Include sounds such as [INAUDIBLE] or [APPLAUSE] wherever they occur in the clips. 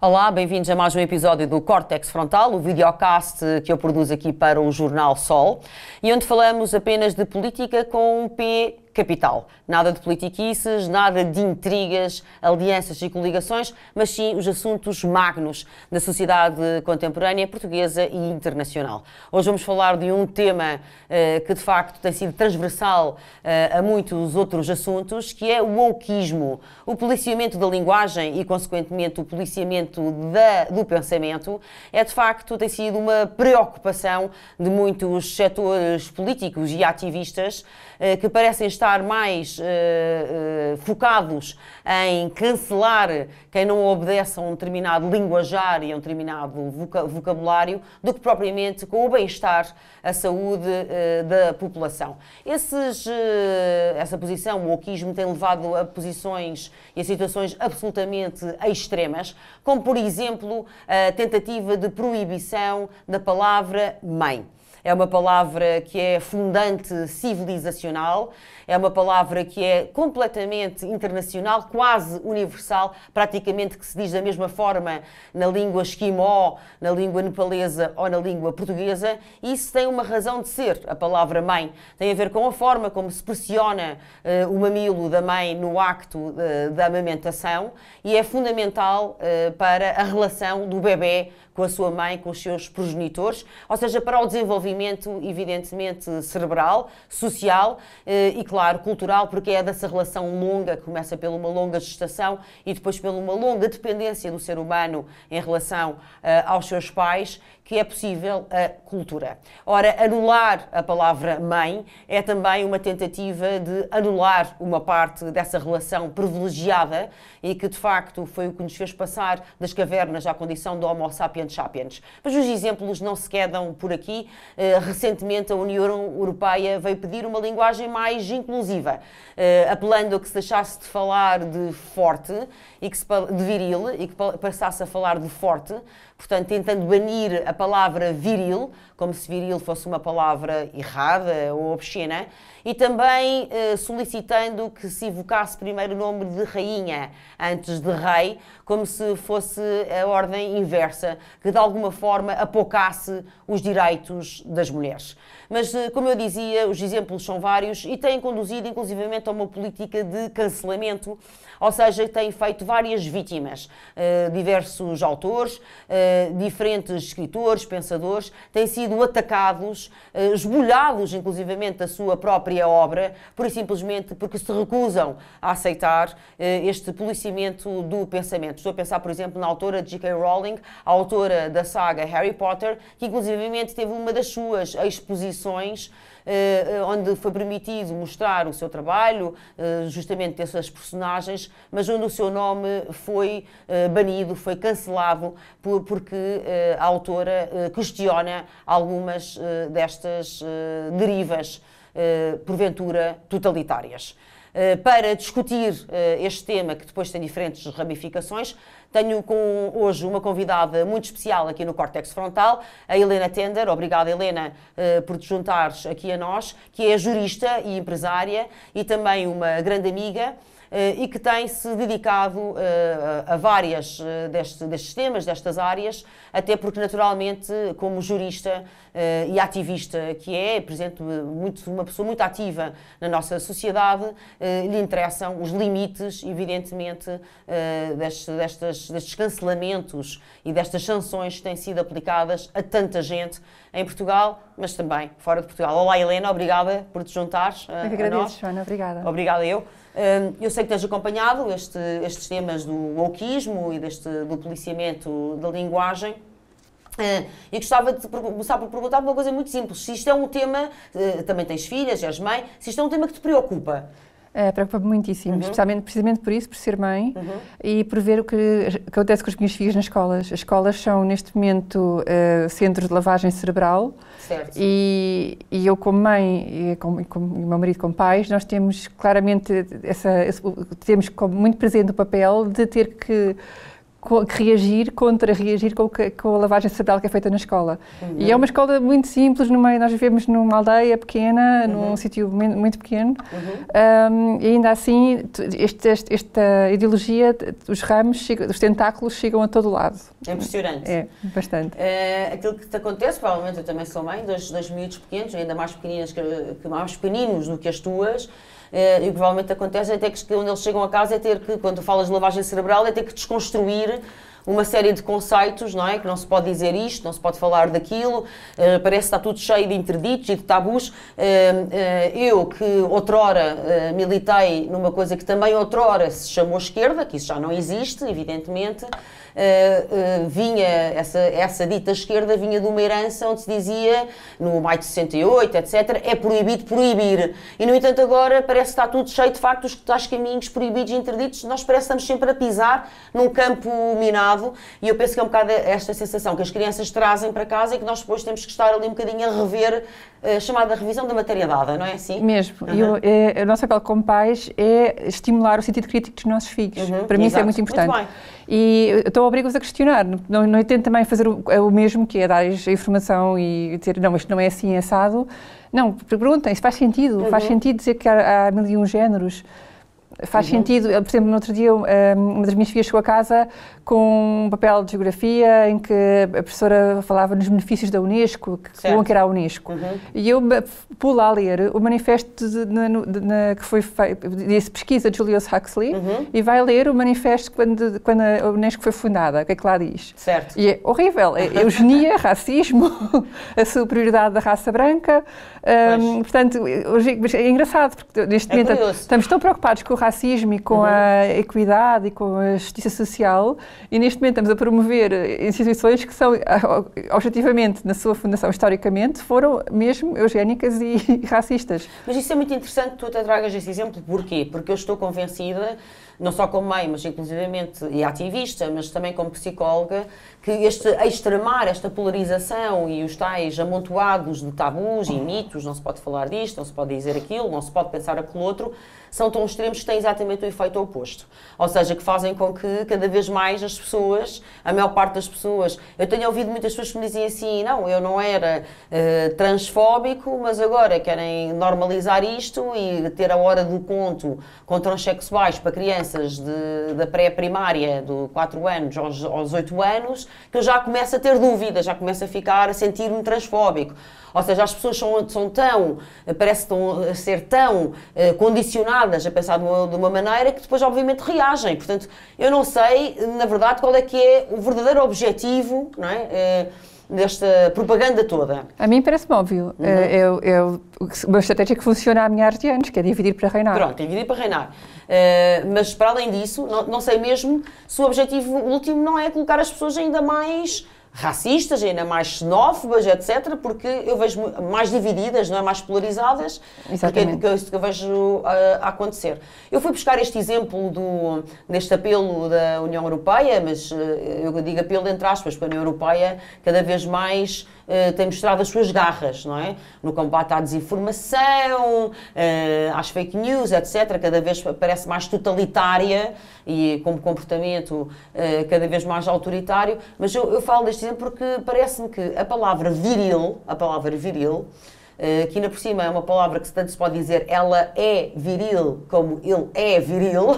Olá, bem-vindos a mais um episódio do Cortex Frontal, o videocast que eu produzo aqui para o Jornal Sol, e onde falamos apenas de política com um P capital. Nada de politiquices, nada de intrigas, alianças e coligações, mas sim os assuntos magnos da sociedade contemporânea portuguesa e internacional. Hoje vamos falar de um tema uh, que de facto tem sido transversal uh, a muitos outros assuntos, que é o wokeismo, o policiamento da linguagem e, consequentemente, o policiamento da, do pensamento, é de facto tem sido uma preocupação de muitos setores políticos e ativistas uh, que parecem estar estar mais uh, uh, focados em cancelar quem não obedece a um determinado linguajar e a um determinado vocabulário do que propriamente com o bem-estar, a saúde uh, da população. Esses, essa posição, o oquismo, tem levado a posições e a situações absolutamente extremas, como por exemplo a tentativa de proibição da palavra mãe. É uma palavra que é fundante civilizacional, é uma palavra que é completamente internacional, quase universal, praticamente que se diz da mesma forma na língua esquimó, na língua nepalesa ou na língua portuguesa. Isso tem uma razão de ser, a palavra mãe. Tem a ver com a forma como se pressiona uh, o mamilo da mãe no acto uh, da amamentação e é fundamental uh, para a relação do bebê com a sua mãe, com os seus progenitores, ou seja, para o desenvolvimento, evidentemente, cerebral, social e, claro, cultural, porque é dessa relação longa, que começa pela uma longa gestação e depois pela uma longa dependência do ser humano em relação eh, aos seus pais, que é possível a cultura. Ora, anular a palavra mãe é também uma tentativa de anular uma parte dessa relação privilegiada e que de facto foi o que nos fez passar das cavernas à condição do Homo sapiens sapiens. Mas os exemplos não se quedam por aqui. Uh, recentemente a União Europeia veio pedir uma linguagem mais inclusiva, uh, apelando a que se deixasse de falar de forte e que se, de viril e que passasse a falar de forte portanto, tentando banir a palavra viril, como se viril fosse uma palavra errada ou obscena, e também eh, solicitando que se evocasse primeiro o nome de rainha antes de rei, como se fosse a ordem inversa, que de alguma forma apocasse os direitos das mulheres. Mas, eh, como eu dizia, os exemplos são vários e têm conduzido inclusivamente a uma política de cancelamento, ou seja, têm feito várias vítimas. Uh, diversos autores, diferentes escritores, pensadores, têm sido atacados, uh, esbulhados inclusivamente da sua própria obra, por e simplesmente porque se recusam a aceitar este policiamento do pensamento. Estou a pensar, por exemplo, na autora J.K. Rowling, a autora da saga Harry Potter, que inclusivamente teve uma das suas exposições onde foi permitido mostrar o seu trabalho, uh, justamente dessas personagens, mas onde o seu nome foi banido, foi cancelado, por, porque a autora questiona algumas destas derivas, porventura, totalitárias. Para discutir este tema, que depois tem diferentes ramificações, tenho com hoje uma convidada muito especial aqui no Cortex Frontal, a Helena Tender. Obrigada, Helena, eh, por te juntares aqui a nós, que é jurista e empresária e também uma grande amiga. Eh, e que tem se dedicado eh, a várias eh, destes, temas, destas áreas, até porque, naturalmente, como jurista e ativista que é, presente muito, uma pessoa muito ativa na nossa sociedade, lhe interessam os limites, evidentemente, destes, destes, destes cancelamentos e destas sanções que têm sido aplicadas a tanta gente em Portugal, mas também fora de Portugal. Olá, Helena, obrigada por te juntares. Eu que agradeço, Joana, obrigada. Obrigada eu. Eu sei que tens acompanhado este, estes temas do wokeismo e deste, do policiamento da linguagem. E gostava de começar por perguntar uma coisa muito simples. Se isto é um tema, eh, também tens filhas, és mãe, se isto é um tema que te preocupa, é, Preocupa-me muitíssimo, uhum. especialmente precisamente por isso, por ser mãe uhum. e por ver o que acontece com os meus filhos nas escolas. As escolas são, neste momento, uh, centros de lavagem cerebral. Certo. E, e eu, como mãe e, com, com, e o meu marido, como pais, nós temos claramente essa, esse, temos muito presente o papel de ter que reagir contra reagir com, com, a lavagem cerebral que é feita na escola. Uhum. E é uma escola muito simples, no meio, nós vivemos numa aldeia pequena, uhum. num sítio muito pequeno, uhum. um, e ainda assim este, este, esta ideologia, os ramos, os tentáculos chegam a todo lado. É impressionante. É, bastante. É, aquilo que te acontece, provavelmente eu também sou mãe, dois, dois miúdos pequenos, ainda mais pequeninas que, que mais pequeninos do que as tuas, Uh, e provavelmente acontece até que quando eles chegam a casa é ter que, quando falas de lavagem cerebral, é ter que desconstruir uma série de conceitos, não é? Que não se pode dizer isto, não se pode falar daquilo, uh, parece que está tudo cheio de interditos e de tabus. Uh, eu, que outrora militei numa coisa que também outrora se chamou esquerda, que isso já não existe, evidentemente, vinha, essa, essa dita esquerda vinha de uma herança onde se dizia, no maio de 68, etc., é proibido proibir. E, no entanto, agora parece que está tudo cheio de factos, tais caminhos proibidos e interditos, nós parece que estamos sempre a pisar num campo minado, e eu penso que é um bocado esta sensação que as crianças trazem para casa e que nós depois temos que estar ali um bocadinho a rever a chamada revisão da matéria dada, não é assim? Mesmo. Uhum. É, a nossa papel como pais é estimular o sentido crítico dos nossos filhos. Uhum. Para mim Exato. isso é muito importante. Muito e então obrigo-os a questionar. Não, não tento também fazer o, o, mesmo, que é dar a informação e dizer, não, isto não é assim assado. Não, perguntem, isso faz sentido. Uhum. Faz sentido dizer que há, há mil e um géneros. Faz uhum. sentido, por exemplo, no outro dia uma das minhas filhas chegou a casa com um papel de geografia em que a professora falava nos benefícios da Unesco, que, bom que era a Unesco. Uhum. E eu pulo a ler o manifesto de, na, na, que foi feito, desse pesquisa de Julius Huxley, uhum. e vai ler o manifesto quando, quando a Unesco foi fundada, o que é que lá diz. Certo. E é horrível, é eugenia, [LAUGHS] racismo, [LAUGHS] a superioridade da raça branca. Um, portanto, hoje, é engraçado, porque neste é momento curioso. estamos tão preocupados com o racismo e com uhum. a equidade e com a justiça social, e neste momento estamos a promover instituições que são, objetivamente, na sua fundação, historicamente, foram mesmo eugénicas e [LAUGHS] racistas. Mas isso é muito interessante que tu até tragas esse exemplo. Porquê? Porque eu estou convencida não só como mãe, mas inclusivamente e ativista, mas também como psicóloga, que este extremar, esta polarização e os tais amontoados de tabus e mitos, não se pode falar disto, não se pode dizer aquilo, não se pode pensar aquilo outro, são tão extremos que têm exatamente o efeito oposto. Ou seja, que fazem com que cada vez mais as pessoas, a maior parte das pessoas, eu tenho ouvido muitas pessoas que me dizem assim: não, eu não era uh, transfóbico, mas agora querem normalizar isto e ter a hora do conto com transexuais para crianças de, da pré-primária, de 4 anos aos, aos 8 anos, que eu já começo a ter dúvidas, já começo a ficar a sentir-me transfóbico. Ou seja, as pessoas são, são tão, parece estão a ser tão uh, condicionadas a pensar de uma, de uma, maneira que depois, obviamente, reagem. Portanto, eu não sei, na verdade, qual é que é o verdadeiro objetivo, não é? Uh, desta propaganda toda? A mim parece-me óbvio. Uhum. Eh, eu, eu, uma estratégia que funciona há milhares de anos, que é dividir para reinar. Pronto, dividir para reinar. Uh, mas, para além disso, não, não sei mesmo se o objetivo último não é colocar as pessoas ainda mais racistas, ainda mais xenófobas, etc., porque eu vejo mais divididas, não é? mais polarizadas, Exatamente. que é isso que eu vejo uh, a acontecer. Eu fui buscar este exemplo do, deste apelo da União Europeia, mas uh, eu digo apelo entre aspas, para a União Europeia cada vez mais uh, tem mostrado as suas garras, não é? No combate à desinformação, uh, às fake news, etc., cada vez parece mais totalitária e como comportamento uh, cada vez mais autoritário, mas eu, eu falo deste exemplo porque parece-me que a palavra viril, a palavra viril, Uh, que ainda por cima é uma palavra que tanto se pode dizer ela é viril como ele é viril.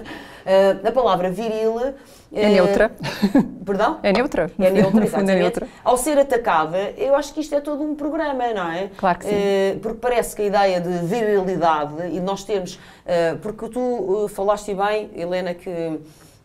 [LAUGHS] uh, a palavra viril é neutra. [LAUGHS] Perdão? É neutra. É neutra, [LAUGHS] exatamente. É neutra. Ao ser atacada, eu acho que isto é todo um programa, não é? Claro que sim. Eh, porque parece que a ideia de virilidade e nós temos. Eh, porque tu eh, falaste bem, Helena, que.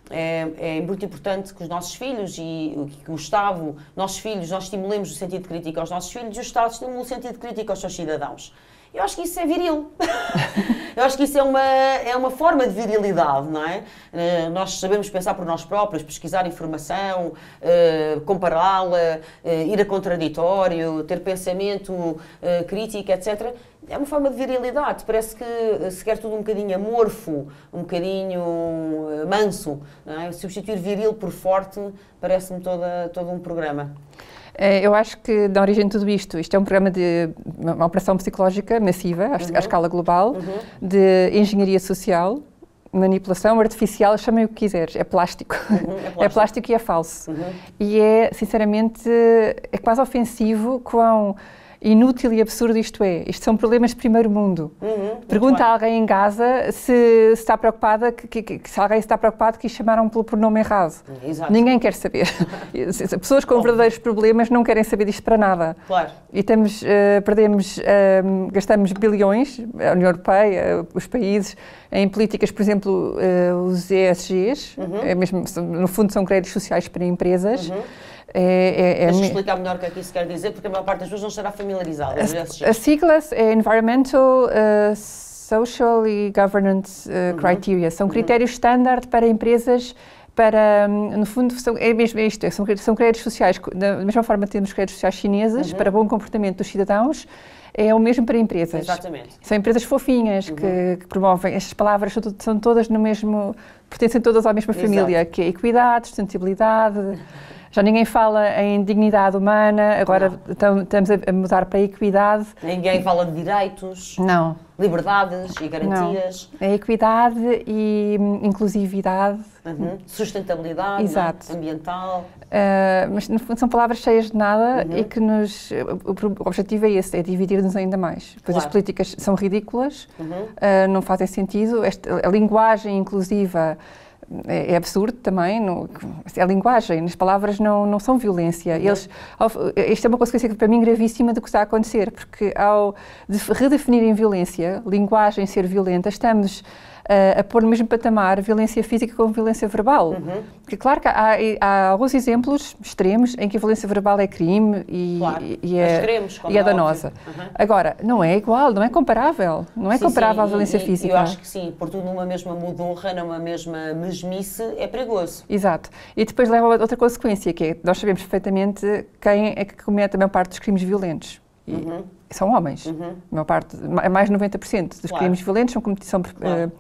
É, é, muito importante que os nossos filhos e que o Estado, nossos filhos, nós estimulemos o sentido crítico aos nossos filhos e o Estado estimula o sentido crítico aos seus cidadãos. Eu acho que isso é viril. [LAUGHS] eu acho que isso é uma, é uma forma de virilidade, não é? Uh, nós sabemos pensar por nós próprios, pesquisar informação, uh, compará-la, uh, ir a contraditório, ter pensamento crítico, etc. É uma forma de virilidade. Parece que se quer tudo um bocadinho amorfo, um bocadinho manso. É? Substituir viril por forte parece-me todo um programa. Eh, eu acho que, na origem de tudo isto, isto é um programa de uma operação psicológica massiva, à, uhum. escala global, uhum. de engenharia social, manipulação artificial, chamem o que quiseres, é plástico. Uhum, é, [LAUGHS] plástico. é, plástico. e é falso. Uhum. E é, sinceramente, é quase ofensivo quão inútil e absurdo isto é. Isto são problemas de primeiro mundo. Uhum, Pergunta a alguém em Gaza se, se está preocupada, que, que, que, se alguém está preocupado que chamaram pelo pronome errado. Exato. Ninguém quer saber. [LAUGHS] Pessoas com verdadeiros problemas não querem saber disto para nada. Claro. E uh, perdemos, uh, gastamos bilhões, a União Europeia, uh, os países, em políticas, por exemplo, os ESGs, uhum. é mesmo, no fundo são créditos sociais para empresas. Uhum é, é, é Deixa explicar melhor o que é que isso quer dizer, porque a maior parte das pessoas não estará familiarizada. A, a sigla é Environmental, uh, Social e Governance uh, uhum. Criteria. São uhum. critérios standard para empresas para, no fundo, são, é mesmo isto, são, são créditos sociais, da mesma forma que temos créditos sociais chineses uhum. para bom comportamento dos cidadãos, é o mesmo para empresas. Exatamente. São empresas fofinhas uhum. que, que, promovem, estas palavras são, são, todas no mesmo, pertencem todas à mesma Exato. família, que é equidade, sustentabilidade, já ninguém fala em dignidade humana, agora estamos a mudar para a equidade. Ninguém fala de direitos. Não. Liberdades e garantias. Não. É equidade e hum, inclusividade. Uhum. Sustentabilidade Exato. ambiental. Uh, mas no fundo são palavras cheias de nada uhum. e que nos. O, o, objetivo é esse, é dividir-nos ainda mais. Pois claro. as políticas são ridículas, uhum. uh, não fazem sentido. Esta, a linguagem inclusiva é, é, absurdo também, é linguagem, as palavras não, não são violência. Eles, ao, isto é uma consequência para mim gravíssima do que está a acontecer, porque ao redefinirem violência, linguagem ser violenta, estamos a, a pôr no mesmo patamar violência física com violência verbal. Uhum. Porque, claro que há, há, alguns exemplos extremos em que a violência verbal é crime e, claro. e, é, extremos, e é, é danosa. Uhum. Agora, não é igual, não é comparável. Não é sim, comparável sim, à violência e, física. Eu acho que sim, por tudo numa mesma mudurra, numa mesma mesmice, é perigoso. Exato. E depois leva a outra consequência, que é, nós sabemos perfeitamente quem é que comete a maior parte dos crimes violentos. E uhum. São homens. Uhum. A maior parte, mais de 90% dos claro. crimes violentos são, são, claro. uh,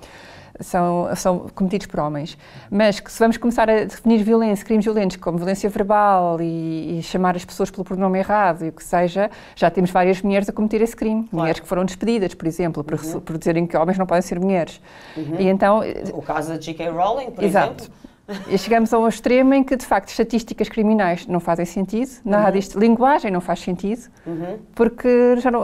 são, são cometidos por homens. Mas se vamos começar a definir violência, crimes violentos como violência verbal e, e, chamar as pessoas pelo pronome errado e o que seja, já temos várias mulheres a cometer esse crime. Claro. Mulheres que foram despedidas, por exemplo, por, uhum. por dizerem que homens não podem ser mulheres. Uhum. E então... O caso da J.K. Rowling, por exato. exemplo. E chegamos a um extremo em que, de facto, estatísticas criminais não fazem sentido, nada uhum. disto, linguagem não faz sentido, uhum. porque já não,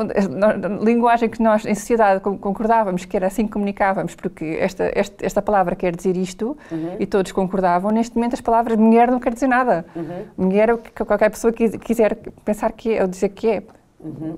linguagem que nós, em sociedade, concordávamos que era assim que comunicávamos, porque esta, esta, esta palavra quer dizer isto, uhum. e todos concordavam, neste momento as palavras mulher não quer dizer nada. Uhum. Mulher é o que qualquer pessoa quiser pensar que é, ou dizer que é. Uhum.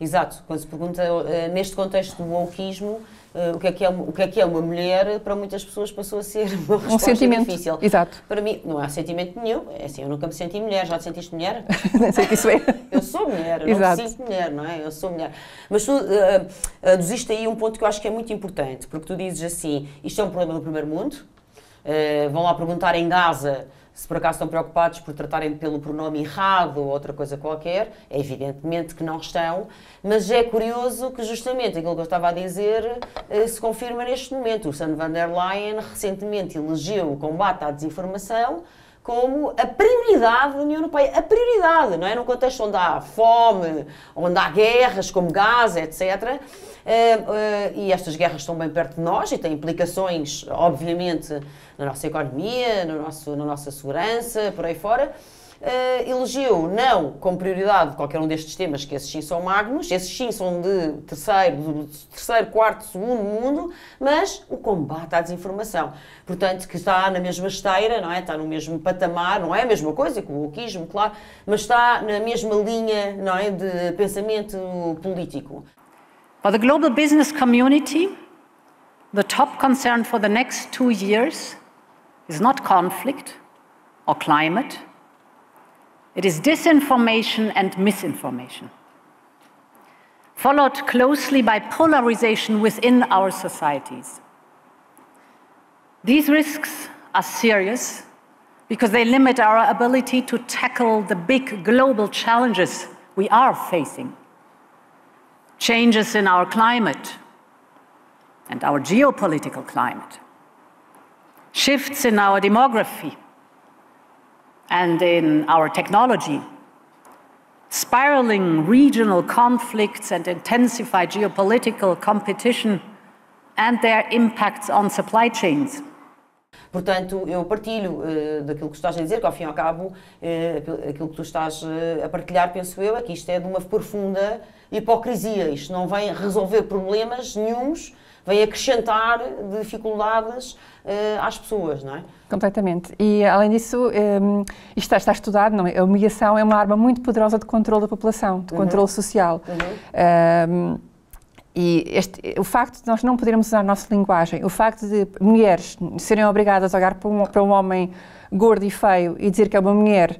Exato, quando se pergunta, eh, neste contexto do wokeismo, uh, o, que é que é, o que é que é uma mulher, para muitas pessoas passou a ser uma [LAUGHS] resposta um sentimento. difícil. Exato. Para mim, não há sentimento nenhum. É assim, eu nunca me senti mulher. Já te sentiste mulher? [LAUGHS] não sei o que isso é. eu sou mulher, eu Exato. não me sinto mulher, não é? Eu sou mulher. Mas tu uh, aduziste aí um ponto que eu acho que é muito importante, porque tu dizes assim, isto é um problema do primeiro mundo, uh, vão lá perguntar em Gaza se por acaso estão preocupados por tratarem pelo pronome errado ou outra coisa qualquer, é evidentemente que não estão, mas é curioso que justamente aquilo que eu estava a dizer eh, se confirma neste momento. O Sam van der Leyen recentemente elegeu o combate à desinformação como a prioridade da União Europeia. A prioridade, não é? Num contexto onde há fome, onde há guerras como Gaza, etc. Uh, uh, e estas guerras estão bem perto de nós e têm implicações, obviamente, na nossa economia, no nosso, na nossa segurança, por aí fora uh, elegeu não como prioridade qualquer um destes temas, que esses sim são magnos, esses sim são de terceiro, terceiro, quarto, segundo mundo, mas o combate à desinformação. Portanto, que está na mesma esteira, não é? Está no mesmo patamar, não é a mesma coisa que o wokeismo, claro, mas está na mesma linha, não é, de pensamento político. For the global business community, the top concern for the next two years is not conflict or climate, It is disinformation and misinformation, followed closely by polarization within our societies. These risks are serious because they limit our ability to tackle the big global challenges we are facing changes in our climate and our geopolitical climate, shifts in our demography and in our technology. Spiraling regional conflicts and intensified geopolitical competition and their impacts on supply chains. Portanto, eu partilho uh, daquilo que tu estás a dizer, que ao fim e ao cabo, uh, aquilo que tu estás uh, a partilhar, penso eu, é que isto é de uma profunda hipocrisia. Isto não vem resolver problemas nenhums, vem acrescentar dificuldades às pessoas, não é? Completamente. E, além disso, um, isto está, está, estudado, não é? A humilhação é uma arma muito poderosa de controle da população, de uhum. controle social. Uhum. Um, e este, o facto de nós não podermos usar a nossa linguagem, o facto de mulheres serem obrigadas a olhar para um, para um homem gordo e feio e dizer que é uma mulher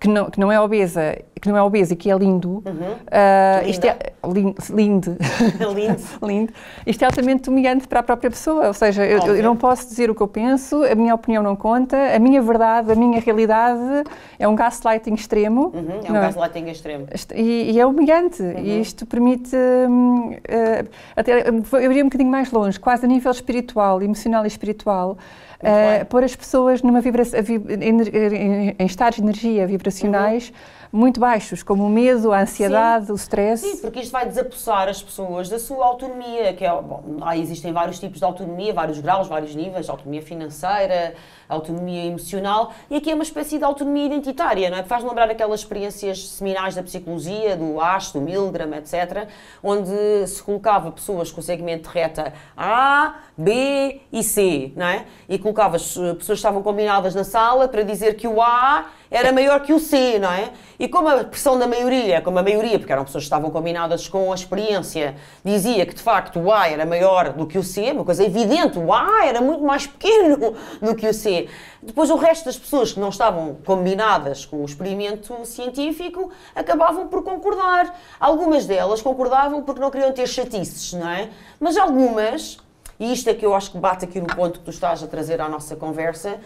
que não, que não é obesa, que não é obesa e que é lindo, uhum. uh, isto é [LAUGHS] lindo, [LAUGHS] lindo. Isto é altamente humilhante para a própria pessoa, ou seja, eu, eu, não posso dizer o que eu penso, a minha opinião não conta, a minha verdade, a minha realidade é um gaslighting extremo. Uhum. É um é? gaslighting extremo. E, e é humilhante, uhum. e isto permite, uh, até, eu iria um bocadinho mais longe, quase a nível espiritual, emocional e espiritual, uh, pôr as pessoas numa vibração, em, em estados de energia vibracionais uhum. Muito baixos, como o medo, a ansiedade, Sim. o stress. Sim, porque isto vai desapossar as pessoas da sua autonomia, que é, bom, existem vários tipos de autonomia, vários graus, vários níveis, autonomia financeira, autonomia emocional, e aqui é uma espécie de autonomia identitária, não é? Faz lembrar aquelas experiências seminais da psicologia, do Ash, do Milgram, etc., onde se colocava pessoas com o segmento de reta A, B e C, não é? E colocava as pessoas que estavam combinadas na sala para dizer que o A era maior que o C, não é? E como a pressão da maioria, como a maioria, porque eram pessoas que estavam combinadas com a experiência, dizia que de facto o A era maior do que o C, uma coisa evidente, o A era muito mais pequeno [LAUGHS] do que o C. Depois o resto das pessoas que não estavam combinadas com o experimento científico acabavam por concordar. Algumas delas concordavam porque não queriam ter chatices, não é? Mas algumas, e isto é que eu acho que bate aqui no ponto que tu estás a trazer à nossa conversa,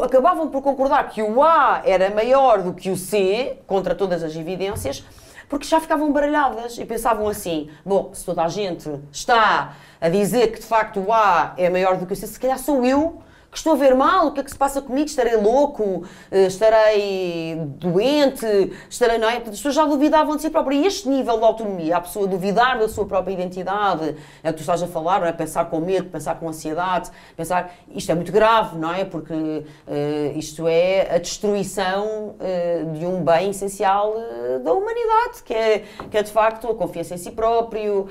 acabavam por concordar que o A era maior do que o C, contra todas as evidências, porque já ficavam baralhadas e pensavam assim: bom, se toda a gente está a dizer que de facto o A é maior do que o C, se calhar sou eu que estou a ver mal, o que é que se passa comigo? Estarei louco? Eh, estarei doente? Estarei, não é? As pessoas já duvidavam de si próprias. E este nível de autonomia, a pessoa duvidar da sua própria identidade, é o que tu estás a falar, não é? Pensar com medo, pensar com ansiedade, pensar. Isto é muito grave, não é? Porque uh, isto é a destruição uh, de um bem essencial uh, da humanidade, que é, que é de facto a confiança em si próprio,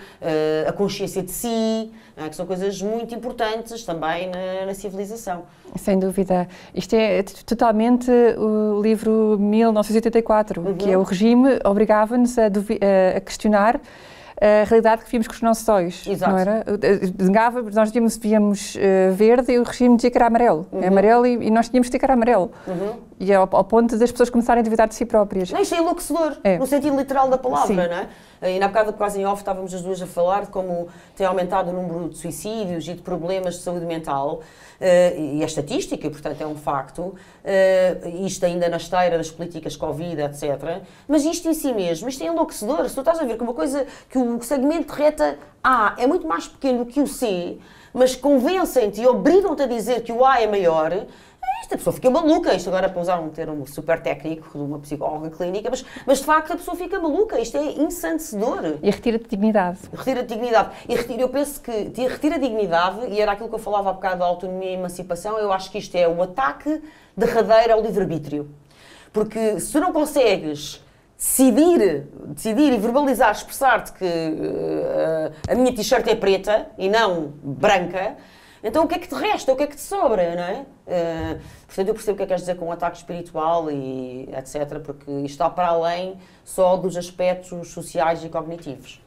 a consciência de si? Que são coisas muito importantes também na, na civilização. Sem dúvida. Isto é totalmente o livro 1984, uhum. que é o regime obrigava-nos a, a, questionar a realidade que víamos com os nossos olhos. Exato. Não era? Negava, nós víamos, víamos uh, verde e o regime dizia que era amarelo. É uhum. É amarelo e, e, nós tínhamos de ter que era amarelo. Uhum. E ao, ao, ponto das pessoas começarem a duvidar de si próprias. Não, isto é enlouquecedor, é. no sentido literal da palavra, Sim. não é? E na bocado, quase em off, estávamos as duas a falar de como tem aumentado o número de suicídios e de problemas de saúde mental. Uh, e é estatística, portanto é um facto, uh, isto ainda na esteira das políticas Covid, etc. Mas isto em si mesmo, isto é enlouquecedor. Se tu estás a ver que uma coisa, que o segmento de reta A é muito mais pequeno que o C, mas convencem-te e obrigam-te a dizer que o A é maior, esta pessoa fica maluca. Isto agora é para usar um termo super técnico de uma psicóloga clínica, mas, mas de facto a pessoa fica maluca. Isto é ensandecedor. E retira-te dignidade. Retira-te dignidade. E retira, eu penso que retira dignidade, e era aquilo que eu falava há bocado da autonomia e emancipação, eu acho que isto é o ataque derradeiro ao livre-arbítrio. Porque se tu não consegues decidir, decidir e verbalizar, expressar-te que uh, a minha t-shirt é preta e não branca, então o que é que te resta? O que é que te sobra, não é? Uh, portanto, eu percebo o que é que queres dizer com um ataque espiritual e etc., porque isto está para além só dos aspectos sociais e cognitivos.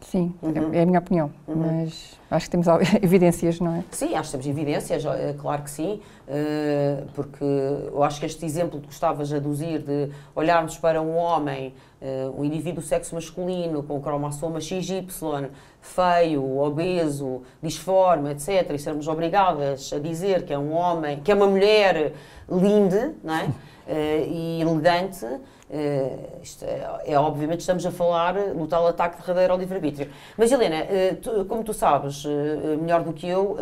Sim, uhum. é a minha opinião, uhum. mas acho que temos [LAUGHS] evidências, não é? Sim, acho que temos evidências, é claro que sim, eh, porque eu acho que este exemplo que estavas a aduzir de olharmos para um homem, eh, um indivíduo do sexo masculino com cromossoma XY, feio, obeso, disforme, etc., e sermos obrigadas a dizer que é um homem, que é uma mulher linda, não é? [LAUGHS] Eh, e elegante, Uh, isto é, é, obviamente estamos a falar no tal ataque derradeiro ao livre-arbítrio. Mas Helena, uh, tu, como tu sabes uh, melhor do que eu,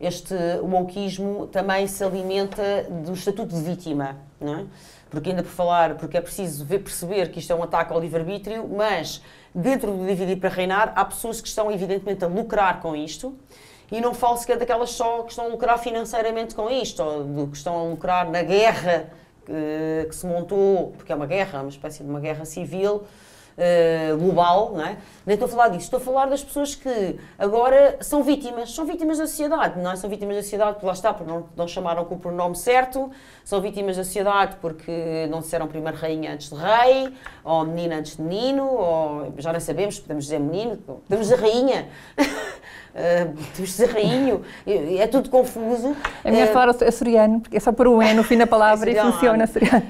este wokeismo também se alimenta do estatuto de vítima, não é? Porque ainda por falar, porque é preciso ver, perceber que isto é um ataque ao livre-arbítrio, mas dentro do dividir para reinar, há pessoas que estão evidentemente a lucrar com isto, e não falo sequer daquelas só que estão a lucrar financeiramente com isto, ou que estão a lucrar na guerra que, que se montou, porque é uma guerra, uma espécie de uma guerra civil, Uh, global, não é? Nem estou a falar disso, estou a falar das pessoas que agora são vítimas, são vítimas da sociedade, não é? São vítimas da sociedade porque lá está, porque não, não chamaram com o pronome certo, são vítimas da sociedade porque não disseram primeiro rainha antes de rei, ou menina antes de menino, ou já nem sabemos, podemos dizer menino, podemos dizer rainha. [LAUGHS] Uh, rainho, é tudo confuso. É melhor uh, falar açoriano, porque é só pôr o E no fim da palavra é e funciona.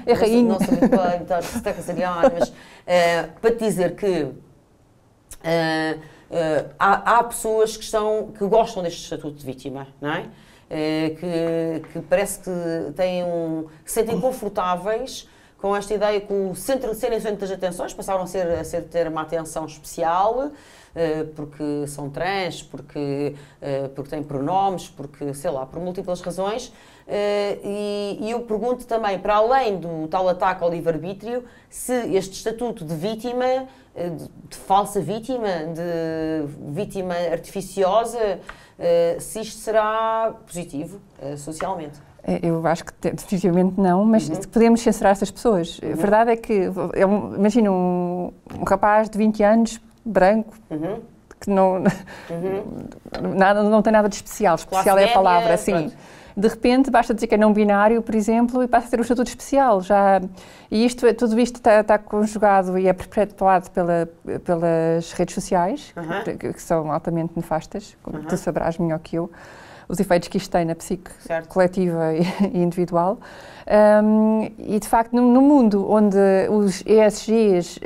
É rainho. Não sei muito bem, está açoriano, mas uh, para te dizer que uh, há, há, pessoas que, estão, que gostam deste estatuto de vítima, não é? que, que parece que têm um, que se sentem confortáveis com esta ideia que o centro, serem centro das atenções passaram a, ser, a ser, ter uma atenção especial porque são trans, porque, eh, porque têm pronomes, porque, sei lá, por múltiplas razões. Eh, e, e eu pergunto também, para além do tal ataque ao livre-arbítrio, se este estatuto de vítima, de falsa vítima, de vítima artificiosa, se isto será positivo socialmente. Eu acho que definitivamente não, mas uhum. podemos censurar essas pessoas. Uhum. A verdade é que, um, imagina um, um rapaz de 20 anos branco, uhum. que não, uhum. nada, não tem nada de especial. Especial Classe é a palavra, assim. De repente, basta dizer que é não binário, por exemplo, e passa a ter um estatuto especial. Já, e isto, tudo isto está, está conjugado e é perpetuado pela, pelas redes sociais, uhum. que, que, são altamente nefastas, como tu sabrás melhor que eu os efeitos que isto tem na psique certo. coletiva e, [LAUGHS] individual. Um, e de facto, no, no, mundo onde os ESGs uh,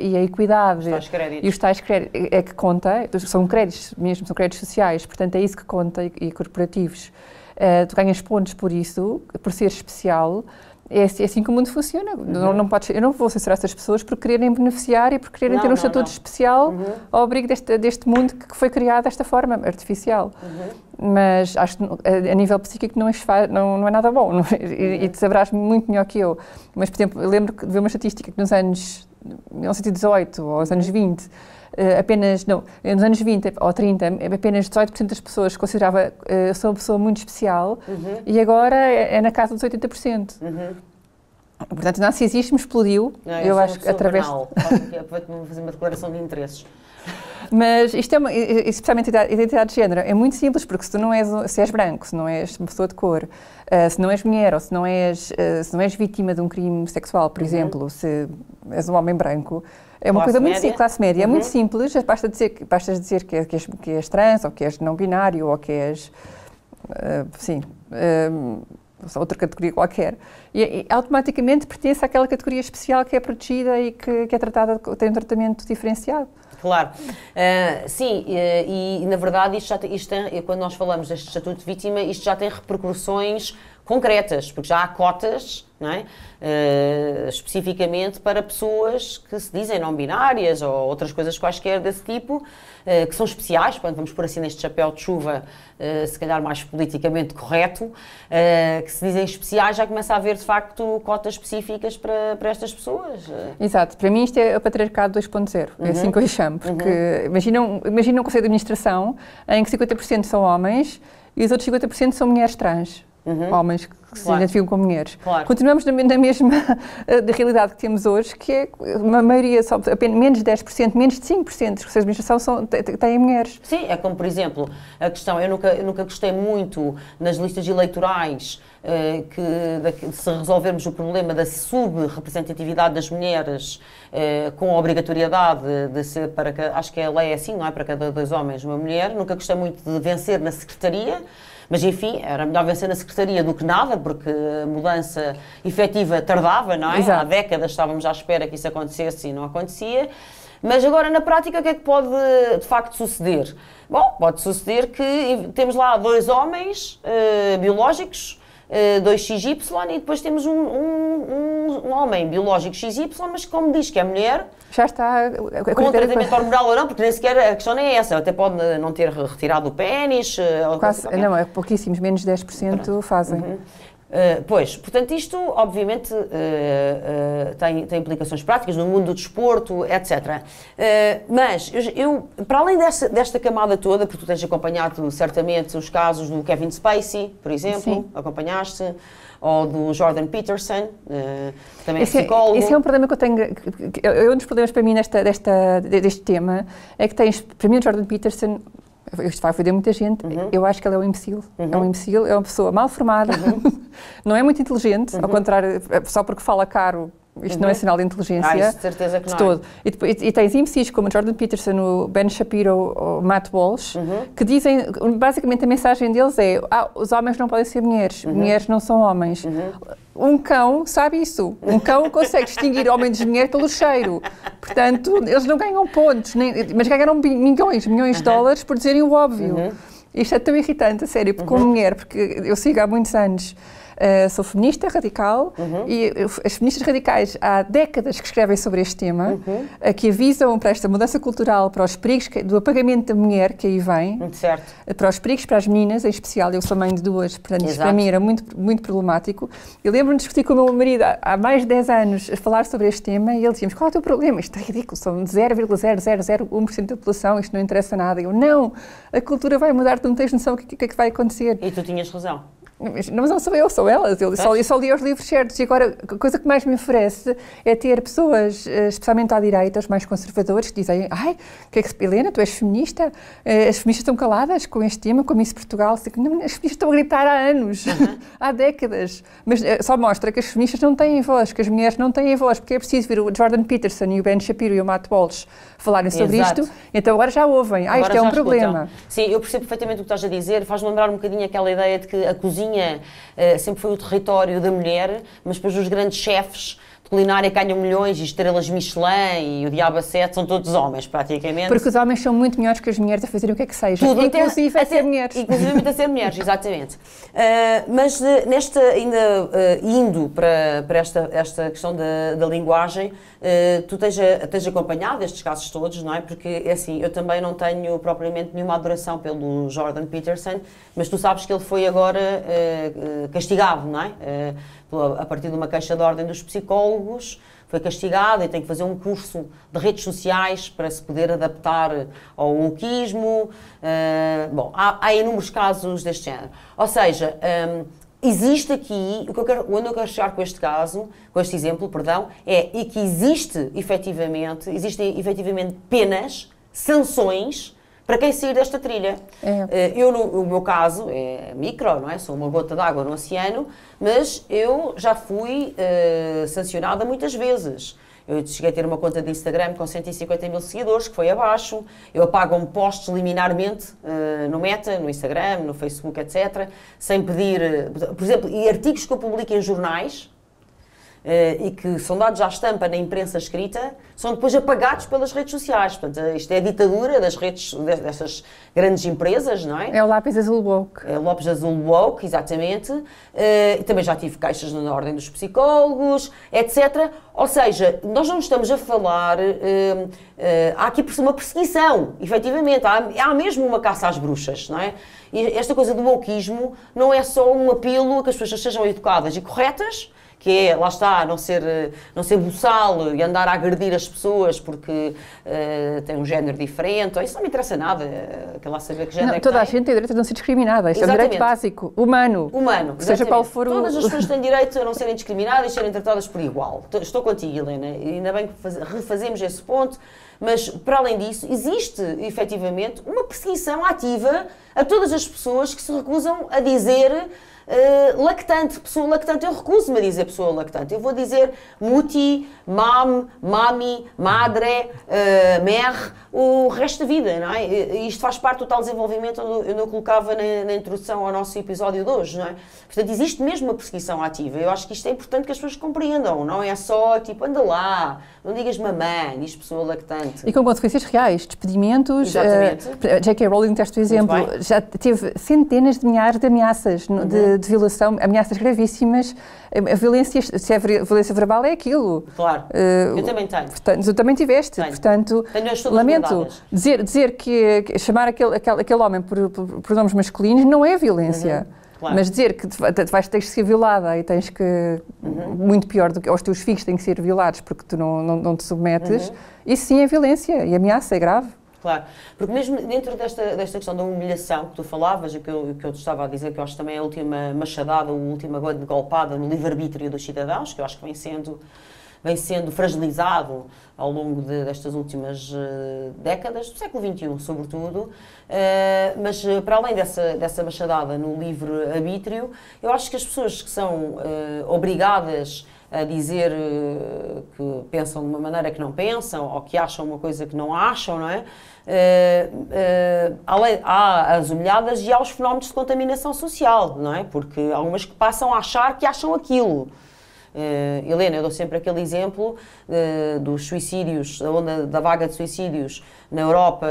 e a equidade os e os tais créditos é que conta, são créditos mesmo, são créditos sociais, portanto é isso que conta e, e corporativos. Uh, tu ganhas pontos por isso, por ser especial. É assim, é assim, que o mundo funciona. Uhum. Não, não podes, eu não vou censurar essas pessoas por quererem beneficiar e por quererem não, ter um não, estatuto não. especial uhum. ao abrigo deste, deste mundo que foi criado desta forma, artificial. Uhum. Mas acho que a, a nível psíquico não é, não, não é nada bom. Não, e, e tu sabrás muito melhor que eu. Mas, por exemplo, eu lembro de ver uma estatística que nos anos 1918 ou aos anos 20 Uh, apenas, não, nos anos 20 ou 30, apenas 18% das pessoas considerava uh, sou uma pessoa muito especial uhum. e agora é, é, na casa dos 80%. Uhum. Portanto, o narcisismo explodiu, não, eu, eu acho que através... Aproveito-me fazer uma declaração de interesses. [LAUGHS] Mas isto é uma, especialmente a identidade de género, é muito simples, porque se tu não és, se és branco, se não és uma pessoa de cor, uh, se não és mulher ou se não és, uh, se não és vítima de um crime sexual, por uhum. exemplo, se és um homem branco, é uma classe coisa muito simples, classe média, uhum. é muito uhum. simples, basta dizer, basta dizer que, que, és, que és trans, ou que és não binário, ou que és, uh, sim, uh, outra categoria qualquer, e, e, automaticamente pertence àquela categoria especial que é protegida e que, que é tratada, tem um tratamento diferenciado. Claro. Uh, sim, e, e, na verdade isto já isto tem, quando nós falamos deste estatuto de vítima, isto já tem repercussões concretas, porque já há cotas, não é? Uh, especificamente para pessoas que se dizem não binárias ou outras coisas quaisquer desse tipo, uh, que são especiais, quando vamos pôr assim neste chapéu de chuva, uh, se calhar mais politicamente correto, que se dizem especiais, já começa a haver de facto cotas específicas para, para estas pessoas. Exato, para mim isto é o patriarcado 2.0, uhum. é assim que eu chamo, porque uhum. imagina, imagina um conselho de administração em que 50% são homens e os outros 50% são mulheres trans uhum. homens que claro. se identificam com mulheres. Claro. Continuamos na, na mesma [LAUGHS] da realidade que temos hoje, que é uma maioria, só, apenas menos de 10%, menos de 5% dos conselhos de administração são, têm mulheres. Sim, é como, por exemplo, a questão, eu nunca, eu nunca gostei muito nas listas eleitorais Uh, que de, se resolvermos o problema da subrepresentatividade das mulheres uh, com a obrigatoriedade de, de ser para que, acho que a lei é assim, não é? Para cada dois homens uma mulher. Nunca gostei muito de vencer na secretaria, mas, enfim, era melhor vencer na Secretaria do que nada, porque a mudança efetiva tardava, não é? Exato. Há décadas estávamos à espera que isso acontecesse e não acontecia. Mas agora, na prática, o que é que pode de facto suceder? Bom, pode suceder que temos lá dois homens uh, biológicos 2XY eh, e depois temos um, um, um, homem biológico XY, mas como diz que é mulher. Já está. Com tratamento hormonal ou não, porque nem sequer a questão nem é essa. Até pode não ter retirado o pênis. Eh, Quase, não, é pouquíssimos, menos 10% Pronto. fazem. Uhum. Uh, pois, portanto, isto obviamente uh, uh, tem, tem implicações práticas no mundo do desporto, etc. mas eu, eu, para além desta, desta camada toda, porque tu tens acompanhado certamente os casos do Kevin Spacey, por exemplo, Sim. acompanhaste, ou do Jordan Peterson, também esse é psicólogo. É, esse é um problema que eu tenho. É um dos problemas para mim nesta, desta, deste tema, é que tens, para mim, o Jordan Peterson isto vai foder muita gente, uhum. eu acho que ele é um imbecil. Uhum. É um imbecil, é uma pessoa mal formada, uhum. [LAUGHS] não é muito inteligente, ao uhum. contrário, é só porque fala caro isto uhum. não é uhum. sinal de inteligência. Ah, isso de certeza que de não. É. Todo. É. E, e, tens imbecis como Jordan Peterson, o Ben Shapiro, o Matt Walsh, uhum. que dizem, basicamente a mensagem deles é: ah, os homens não podem ser mulheres, uhum. mulheres não são homens. Uhum. Um cão sabe isso. Um cão consegue distinguir homem de mulher pelo cheiro. Portanto, eles não ganham pontos, nem, mas ganharam milhões, milhões de dólares por dizerem o óbvio. Isto é tão irritante, a sério, porque como mulher, porque eu sigo há muitos anos Uh, sou feminista radical uhum. e as feministas radicais há décadas que escrevem sobre este tema, uhum. uh, que avisam para esta mudança cultural, para os perigos que, do apagamento da mulher que aí vem, certo. Uh, para os perigos para as meninas, em especial. Eu sou mãe de duas, portanto, isso para mim era muito, muito problemático. Eu lembro-me de discutir com o meu marido há, há, mais de 10 anos a falar sobre este tema e ele dizia qual é o teu problema? Isto é ridículo, são 0,0001% da população, isto não interessa nada. Eu, não, a cultura vai mudar, tu não tens noção do que, que é que vai acontecer. E tu tinhas razão. Mas não sou eu, sou elas. Eu só, eu só li os livros certos. E agora, a coisa que mais me oferece é ter pessoas, eh, especialmente à direita, os mais conservadores, que dizem: Ai, que é que, Helena, tu és feminista? Eh, as feministas estão caladas com este tema, como isso Portugal. As feministas estão a gritar há anos, [LAUGHS] há décadas. Mas eh, só mostra que as feministas não têm voz, que as mulheres não têm voz, porque é preciso ver o Jordan Peterson e o Ben Shapiro e o Matt Walsh falarem sobre Exato. isto. Então agora já ouvem. Ah, agora isto é um problema. Sim, eu percebo perfeitamente o que estás a dizer. Faz-me lembrar um bocadinho aquela ideia de que a cozinha cozinha uh, sempre foi o território da mulher, mas depois os grandes chefes culinária ganham milhões e estrelas Michelin e o Diabo a Sete são todos homens, praticamente. Porque os homens são muito melhores que as mulheres a fazerem o que é que seja. Tudo, inclusive a, a ser mulheres. Inclusive a ser mulheres, [LAUGHS] exatamente. Uh, mas uh, nesta, ainda uh, indo para, para esta, esta questão da, da linguagem, tu tens, tens acompanhado estes casos todos, não é? Porque, é assim, eu também não tenho propriamente nenhuma adoração pelo Jordan Peterson, mas tu sabes que ele foi agora castigado, não é? A partir de uma queixa de ordem dos psicólogos, foi castigado e tem que fazer um curso de redes sociais para se poder adaptar ao wokeismo. Uh, bom, há, há, inúmeros casos deste género. Ou seja, um, existe aqui, o que eu quero, onde eu quero chegar com este caso, com este exemplo, perdão, é que existe efetivamente, existem efetivamente penas, sanções para quem sair desta trilha. É. Eh, eu, no, meu caso, é micro, não é? Sou uma gota d'água no oceano, mas eu já fui uh, sancionada muitas vezes. Eu cheguei a ter uma conta de Instagram com 150 mil seguidores, que foi abaixo. Eu apago-me posts liminarmente uh, no Meta, no Instagram, no Facebook, etc. Sem pedir, uh, por exemplo, e artigos que eu publico em jornais, Uh, e que são dados à estampa na imprensa escrita, são depois apagados pelas redes sociais. Portanto, isto é a ditadura das redes, dessas grandes empresas, não é? É o lápis azul woke. É o lápis azul woke, exatamente. Uh, também já tive queixas na ordem dos psicólogos, etc. Ou seja, nós não estamos a falar. Uh, há aqui uma perseguição, efetivamente. Há, há mesmo uma caça às bruxas, não é? E esta coisa do wokeismo não é só um apelo a que as pessoas sejam educadas e corretas que é, lá está, não ser, não ser buçal e andar a agredir as pessoas porque uh, tem um género diferente, isso não me interessa nada, uh, que lá saber que género não, é Toda que a gente tem direito a não ser discriminada, isso é um direito básico, humano. Humano, seja qual for o... Todas as pessoas têm direito a não serem discriminadas e serem tratadas por igual. Estou contigo, Helena, ainda bem que refazemos esse ponto, mas para além disso, existe efetivamente uma perseguição ativa a todas as pessoas que se recusam a dizer uh, lactante, pessoa lactante. Eu recuso-me a dizer pessoa lactante. Eu vou dizer muti, mam, mami, madre, uh, mer, o resto da vida, não é? Isto faz parte do tal desenvolvimento onde eu não colocava na, na, introdução ao nosso episódio de hoje, não é? Portanto, existe mesmo uma perseguição ativa. Eu acho que isto é importante que as pessoas compreendam. Não é só tipo, anda lá, não digas mamãe, diz pessoa lactante. E com consequências reais, despedimentos. Exatamente. Uh, J.K. Rowling, teste o exemplo, já teve centenas de milhares de ameaças uhum. de, de, violação, ameaças gravíssimas. A violência, se é violência verbal, é aquilo. Claro. Uh, eu também tenho. Portanto, tu também tiveste. Tenho. Portanto, tenho lamento. Dizer, dizer que, que, chamar aquele, aquele, aquele homem por, por, por nomes masculinos não é violência. Uhum. Claro. Mas dizer que vais, tens que ser violada e tens que, uhum. muito pior do que os teus filhos têm que ser violados porque tu não, não, não te submetes, uhum. isso sim é violência e ameaça, é grave. Claro, porque mesmo dentro desta, desta questão da humilhação que tu falavas e que eu, que eu te estava a dizer, que eu acho também é a última machadada, a última golpada no livre-arbítrio dos cidadãos, que eu acho que vem sendo, vem sendo fragilizado ao longo de, destas últimas uh, décadas, do século XXI, sobretudo. Uh, mas uh, para além dessa, dessa machadada no livre-arbítrio, eu acho que as pessoas que são obrigadas a dizer que pensam de uma maneira que não pensam ou que acham uma coisa que não acham, não é? Uh, uh, há as humilhadas e há os fenómenos de contaminação social, não é? Porque há umas que passam a achar que acham aquilo. Uh, Helena, eu dou sempre aquele exemplo dos suicídios, da onda da vaga de suicídios na Europa,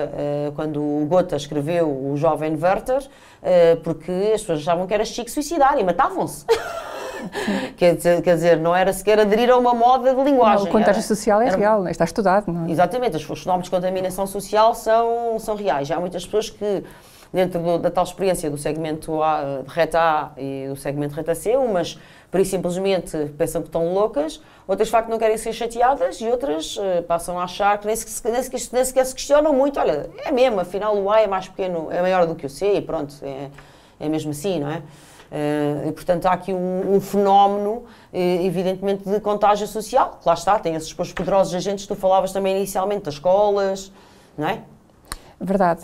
quando o Gota escreveu o Jovem Werther, porque as pessoas achavam que era chique suicidar e matavam-se. [LAUGHS] quer, dizer, quer dizer, não era sequer aderir a uma moda de linguagem. Não, o contágio social é era, real, está estudado. Não é? Exatamente, os fenómenos de contaminação social são, são reais. Há muitas pessoas que, dentro do, da tal experiência do segmento A, de reta A e do segmento reta C, umas por isso simplesmente pensam que estão loucas, outras de facto não querem ser chateadas e outras uh, passam a achar que nem, sequer, nem, sequer, nem sequer se questionam muito. Olha, é mesmo, afinal o A é mais pequeno, é maior do que o C e pronto, é, é mesmo assim, não é? Uh, e, portanto, há aqui um, um fenómeno, eh, evidentemente, de contágio social. Que lá está, tem esses poderosos agentes que tu falavas também inicialmente, das escolas, não é? Verdade.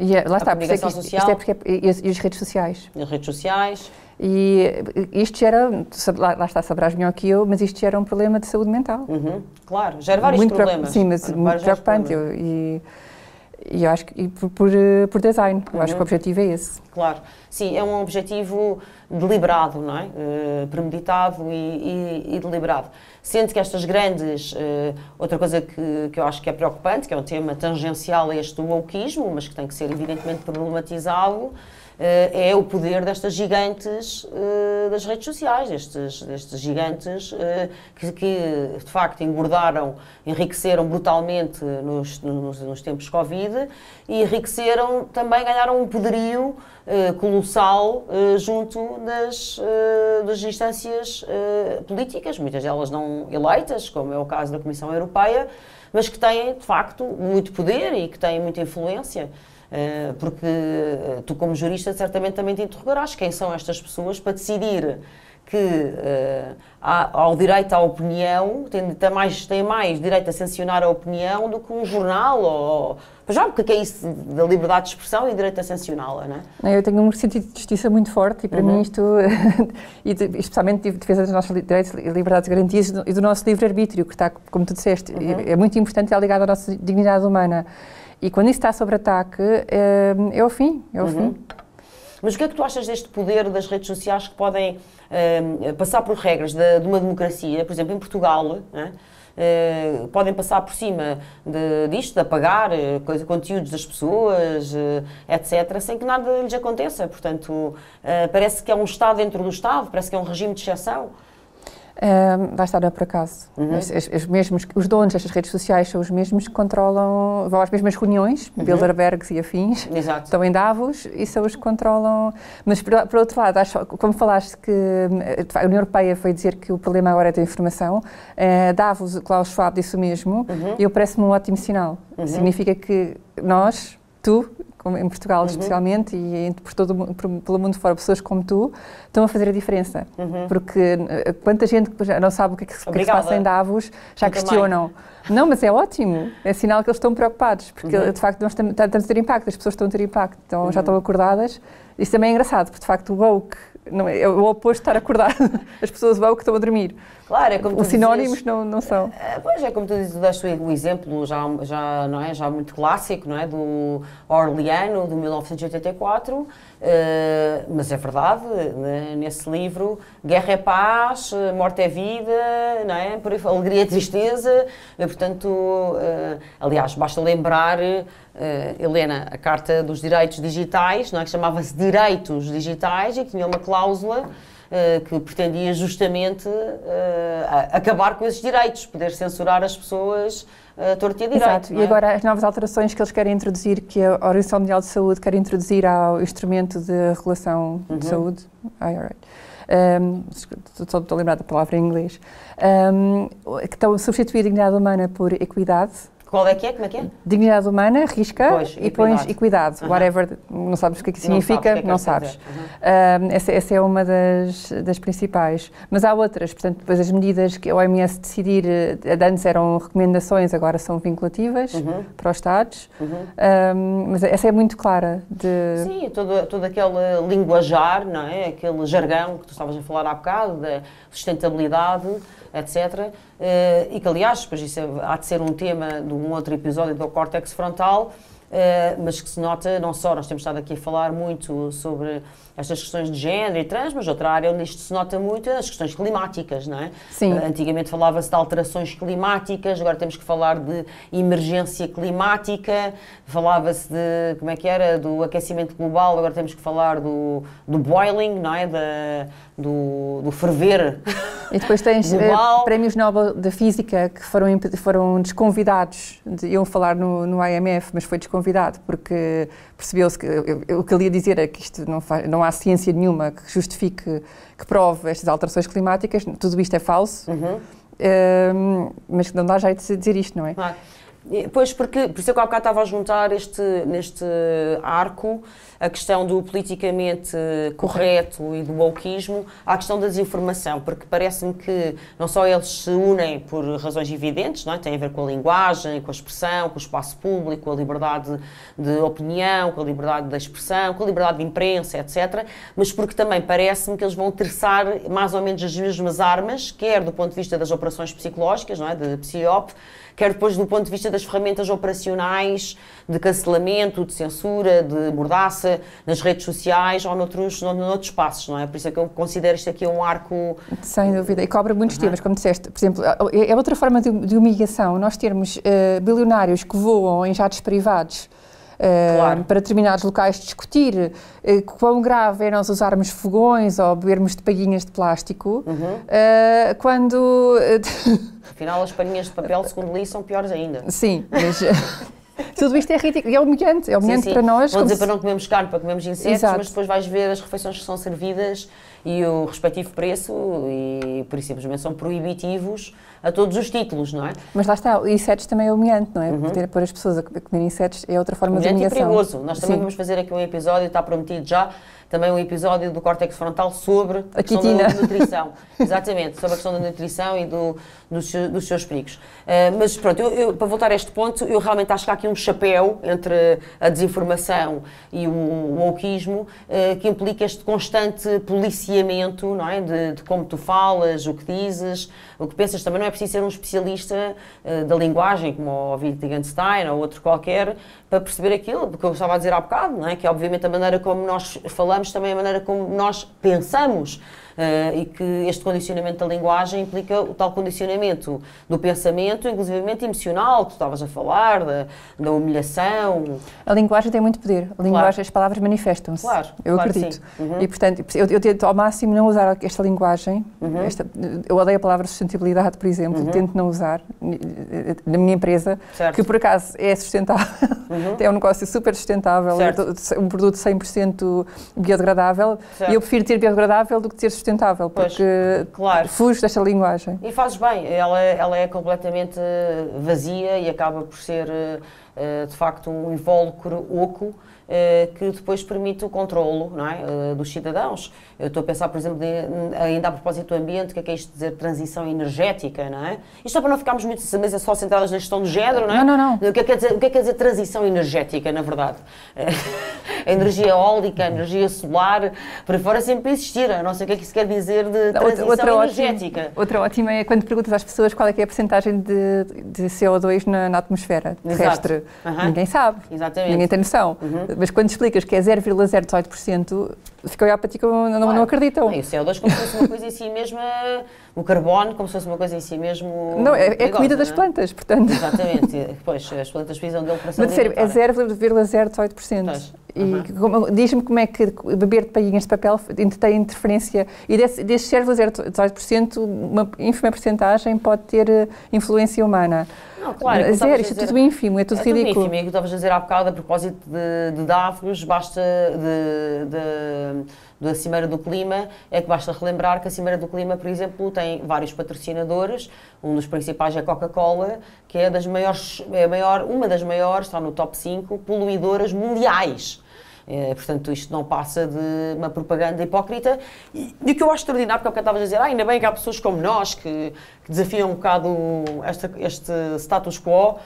E é, lá a está, porque é isto, social. Isto é porque é, e, as, e as redes sociais. As redes sociais. E isto gera, lá, lá está, sabrás melhor que eu, mas isto gera um problema de saúde mental. Uhum, claro, gera vários muito problemas. Sim, mas muito preocupante. Eu, e, e eu acho que e por, por, por design, eu uhum. acho que o uhum. objetivo é esse. Claro, sim, é um objetivo deliberado, não é? Uh, premeditado e, e, e, deliberado. Sendo que estas grandes. Uh, outra coisa que, que eu acho que é preocupante, que é um tema tangencial a este do wokeismo, mas que tem que ser evidentemente problematizado, é o poder destas gigantes das redes sociais, destes, destes gigantes que, que, de facto engordaram, enriqueceram brutalmente nos, nos, nos tempos Covid e enriqueceram também, ganharam um poderio colossal junto das, das instâncias políticas, muitas delas não eleitas, como é o caso da Comissão Europeia, mas que têm, de facto, muito poder e que têm muita influência. Eh, porque eh, tu, como jurista, certamente também te interrogarás quem são estas pessoas para decidir que uh, há, ao direito à opinião, tem, tem, mais, tem mais direito a sancionar a opinião do que um jornal ou... Já, porque que é isso da liberdade de expressão e direito a sancioná-la, não é? Eu tenho um sentido de justiça muito forte e para uhum. mim isto, [LAUGHS] e especialmente de defesa dos nossos direitos e liberdades garantidas e do nosso livre-arbítrio, que está, como tu disseste, uhum. é, é muito importante e está ligado à nossa dignidade humana. E quando isso está sob ataque, é, é o fim, é o uhum. fim. Mas o que é que tu achas deste poder das redes sociais que podem é, passar por regras de, de, uma democracia, por exemplo, em Portugal, é, podem passar por cima de, disto, de apagar eh, coisa, conteúdos das pessoas, etc., sem que nada lhes aconteça. Portanto, parece que é um Estado dentro do Estado, parece que é um regime de exceção. Um, vai estar a por acaso. Uhum. Os, os, mesmos, os donos destas redes sociais são os mesmos que controlam, vão às mesmas reuniões, uhum. Bilderbergs e afins, Exato. estão em Davos e são os que controlam. Mas, por, por outro lado, acho, como falaste que a União Europeia foi dizer que o problema agora é da informação, uh, Davos, Klaus Schwab disse o mesmo, uhum. e eu parece-me um ótimo sinal. Uhum. Significa que nós, tu, como em Portugal uhum. especialmente, e por todo por, pelo mundo fora, pessoas como tu, estão a fazer a diferença. Uhum. Porque eh, quanta gente não sabe o que é que, que, é que se passa em Davos, já Eu questionam. Também. Não, mas é ótimo. É sinal que eles estão preocupados, porque uhum. de facto nós estamos a ter impacto, as pessoas estão a ter impacto, então já uhum. estão acordadas. Isso também é engraçado, porque de facto o woke não, é, é o oposto de estar acordado. [LAUGHS] As pessoas vão que estão a dormir. Claro, é como Os sinónimos dizes, não, não são. É, pois é, como tu dizes, deste o exemplo já, já, não é, já muito clássico, não é? Do Orleano, de 1984, uh, mas é verdade, né? nesse livro, guerra é paz, morte é vida, não é? Por alegria é tristeza, e, portanto, uh, aliás, basta lembrar Uh, Helena, a Carta dos Direitos Digitais, não é? que chamava-se Direitos Digitais e que tinha uma cláusula uh, que pretendia justamente uh, acabar com esses direitos, poder censurar as pessoas uh, torto e a direito. Exato, é? e agora as novas alterações que eles querem introduzir, que a Organização Mundial de Saúde quer introduzir ao instrumento de regulação uhum. de saúde, IRA. Um, estou, estou a lembrar da palavra em inglês, um, que estão a substituir a dignidade humana por equidade, qual é que é? Como é que é? Dignidade humana, risca pois, e pões equidade. Uhum. Whatever, não sabes o que é que significa, não, não sabes. Que é que uhum. essa, essa, é uma das, das principais. Mas há outras, portanto, depois as medidas que a OMS decidir, eh, antes eram recomendações, agora são vinculativas uhum. para os Estados. Uhum. Um, mas essa é muito clara. De... Sim, todo, todo aquele linguajar, não é? aquele jargão que tu estavas a falar há bocado, da sustentabilidade etc. Eh, e que, aliás, depois isso é, há de ser um tema de um outro episódio do córtex frontal, eh, mas que se nota não só, nós temos estado aqui a falar muito sobre estas questões de género e trans, mas outra área onde isto se nota muito é as questões climáticas, não é? Sim. Uh, antigamente falava-se de alterações climáticas, agora temos que falar de emergência climática, falava-se de, como é que era, do aquecimento global, agora temos que falar do, do boiling, não é? Da, do, do ferver E depois tens [LAUGHS] uh, prémios Nobel da Física que foram, foram desconvidados, de, iam falar no, no IMF, mas foi desconvidado porque percebeu-se que o que ele ia dizer é que isto não, faz, não há ciência nenhuma que justifique, que prove estas alterações climáticas, tudo isto é falso, uhum. uh, mas não dá jeito de dizer isto, não é? Claro. Pois, porque, por isso é que há bocado estava a juntar este, neste arco a questão do politicamente correto e do wokeismo à questão da desinformação, porque parece-me que não só eles se unem por razões evidentes, não é? tem a ver com a linguagem, com a expressão, com o espaço público, com a liberdade de opinião, com a liberdade de expressão, com a liberdade de imprensa, etc., mas porque também parece-me que eles vão terçar mais ou menos as mesmas armas, quer do ponto de vista das operações psicológicas, não é? de PSIOP, quer depois do ponto de vista das ferramentas operacionais de cancelamento, de censura, de mordaça nas redes sociais ou noutros, noutros espaços, não é? Por isso é que eu considero isto aqui um arco... Sem dúvida, e cobra muitos uhum. temas, como disseste, por exemplo, é outra forma de, de humilhação, nós termos uh, bilionários que voam em jatos privados claro. para determinados locais discutir uh, quão grave é nós usarmos fogões ou bebermos de paguinhas de plástico, uhum. uh, quando... [LAUGHS] Afinal, as palhinhas de papel, segundo li, são piores ainda. Sim, mas... [LAUGHS] Tudo isto é ridículo. E é humilhante. É humilhante sim, sim. para nós. Vão dizer se... para não comermos carne, para comermos insetos, Exato. mas depois vais ver as refeições que são servidas e o respectivo preço e, por isso, simplesmente são proibitivos a todos os títulos, não é? Mas lá está, insetos também é humilhante, não é? Uhum. Ter, pôr as pessoas a comer insetos é outra forma humilhante de humilhação. e perigoso. Nós também Sim. vamos fazer aqui um episódio, está prometido já, também um episódio do córtex frontal sobre a, questão da nutrição. [LAUGHS] Exatamente, sobre a questão da nutrição e do, dos, dos seus perigos. Uh, mas pronto, eu, eu, para voltar a este ponto, eu realmente acho que há aqui um chapéu entre a desinformação e o, o wokeismo uh, que implica este constante policiamento, não é? De, de, como tu falas, o que dizes, o que pensas. Também não é preciso ser um especialista uh, da linguagem, como o Wittgenstein ou outro qualquer, para perceber aquilo, porque eu estava a dizer há bocado, não é? Que é obviamente a maneira como nós falamos também é a maneira como nós pensamos. Uh, e que este condicionamento da linguagem implica o tal condicionamento do pensamento, inclusivamente emocional, que tu estavas a falar, da, da humilhação. A linguagem tem muito poder. A linguagem, claro. as palavras manifestam-se. Claro, eu claro acredito. Uhum. E, portanto, eu, eu, tento ao máximo não usar esta linguagem. Uhum. Esta, eu odeio a palavra sustentabilidade, por exemplo, uhum. tento não usar na minha empresa, certo. que por acaso é sustentável, uhum. [LAUGHS] é um negócio super sustentável, certo. um produto 100% biodegradável, certo. e eu prefiro ter biodegradável do que ter sustentável sustentável, porque pois, claro. fujo desta linguagem. E fazes bem, ela, ela é completamente vazia e acaba por ser, eh, de facto, um invólucro oco eh, que depois permite o controlo não é, eh, dos cidadãos. Eu estou a pensar, por exemplo, de, ainda a propósito do ambiente, o que é que é isto de dizer transição energética, não é? Isto é para não ficarmos muito mesa só centradas na gestão do género, não é? Não, não, não. O que é que quer dizer, o que é que dizer transição energética, na verdade? [LAUGHS] A energia eólica, a energia solar, por fora sempre existir. não sei o que é que isso quer dizer de transição outra energética. Ótima, outra ótima é quando perguntas às pessoas qual é que é a porcentagem de, de CO2 na, na atmosfera terrestre. Ninguém sabe. Exatamente. Ninguém tem noção. Uhum. Mas quando explicas que é 0,018%, ficam a olhar para ti como não, não acreditam. E o CO2 como se fosse uma coisa em si mesma, o carbono como se fosse uma coisa em si mesmo. Não, é, é comida das é? plantas, portanto. Exatamente, pois as plantas precisam dele para se Mas sério, é 0,018%. E diz-me como é que beber de painhas de papel tem interferência, e desse, desses 0,18%, uma ínfima porcentagem pode ter eh, influência humana. Não, claro. É Zero, isto é tudo ínfimo, é tudo é ridículo. Tudo ínfimo, é que estavas a dizer há bocado a propósito de, de Davos, basta de, de da Cimeira do Clima, é que basta relembrar que a Cimeira do Clima, por exemplo, tem vários patrocinadores, um dos principais é a Coca-Cola, que é, das maiores, é maior, uma das maiores, está no top 5, poluidoras mundiais. É, portanto, isto não passa de uma propaganda hipócrita. E, e o que eu acho extraordinário, porque é o que estavas a dizer, ah, ainda bem que há pessoas como nós que, que desafiam um bocado esta, este status quo,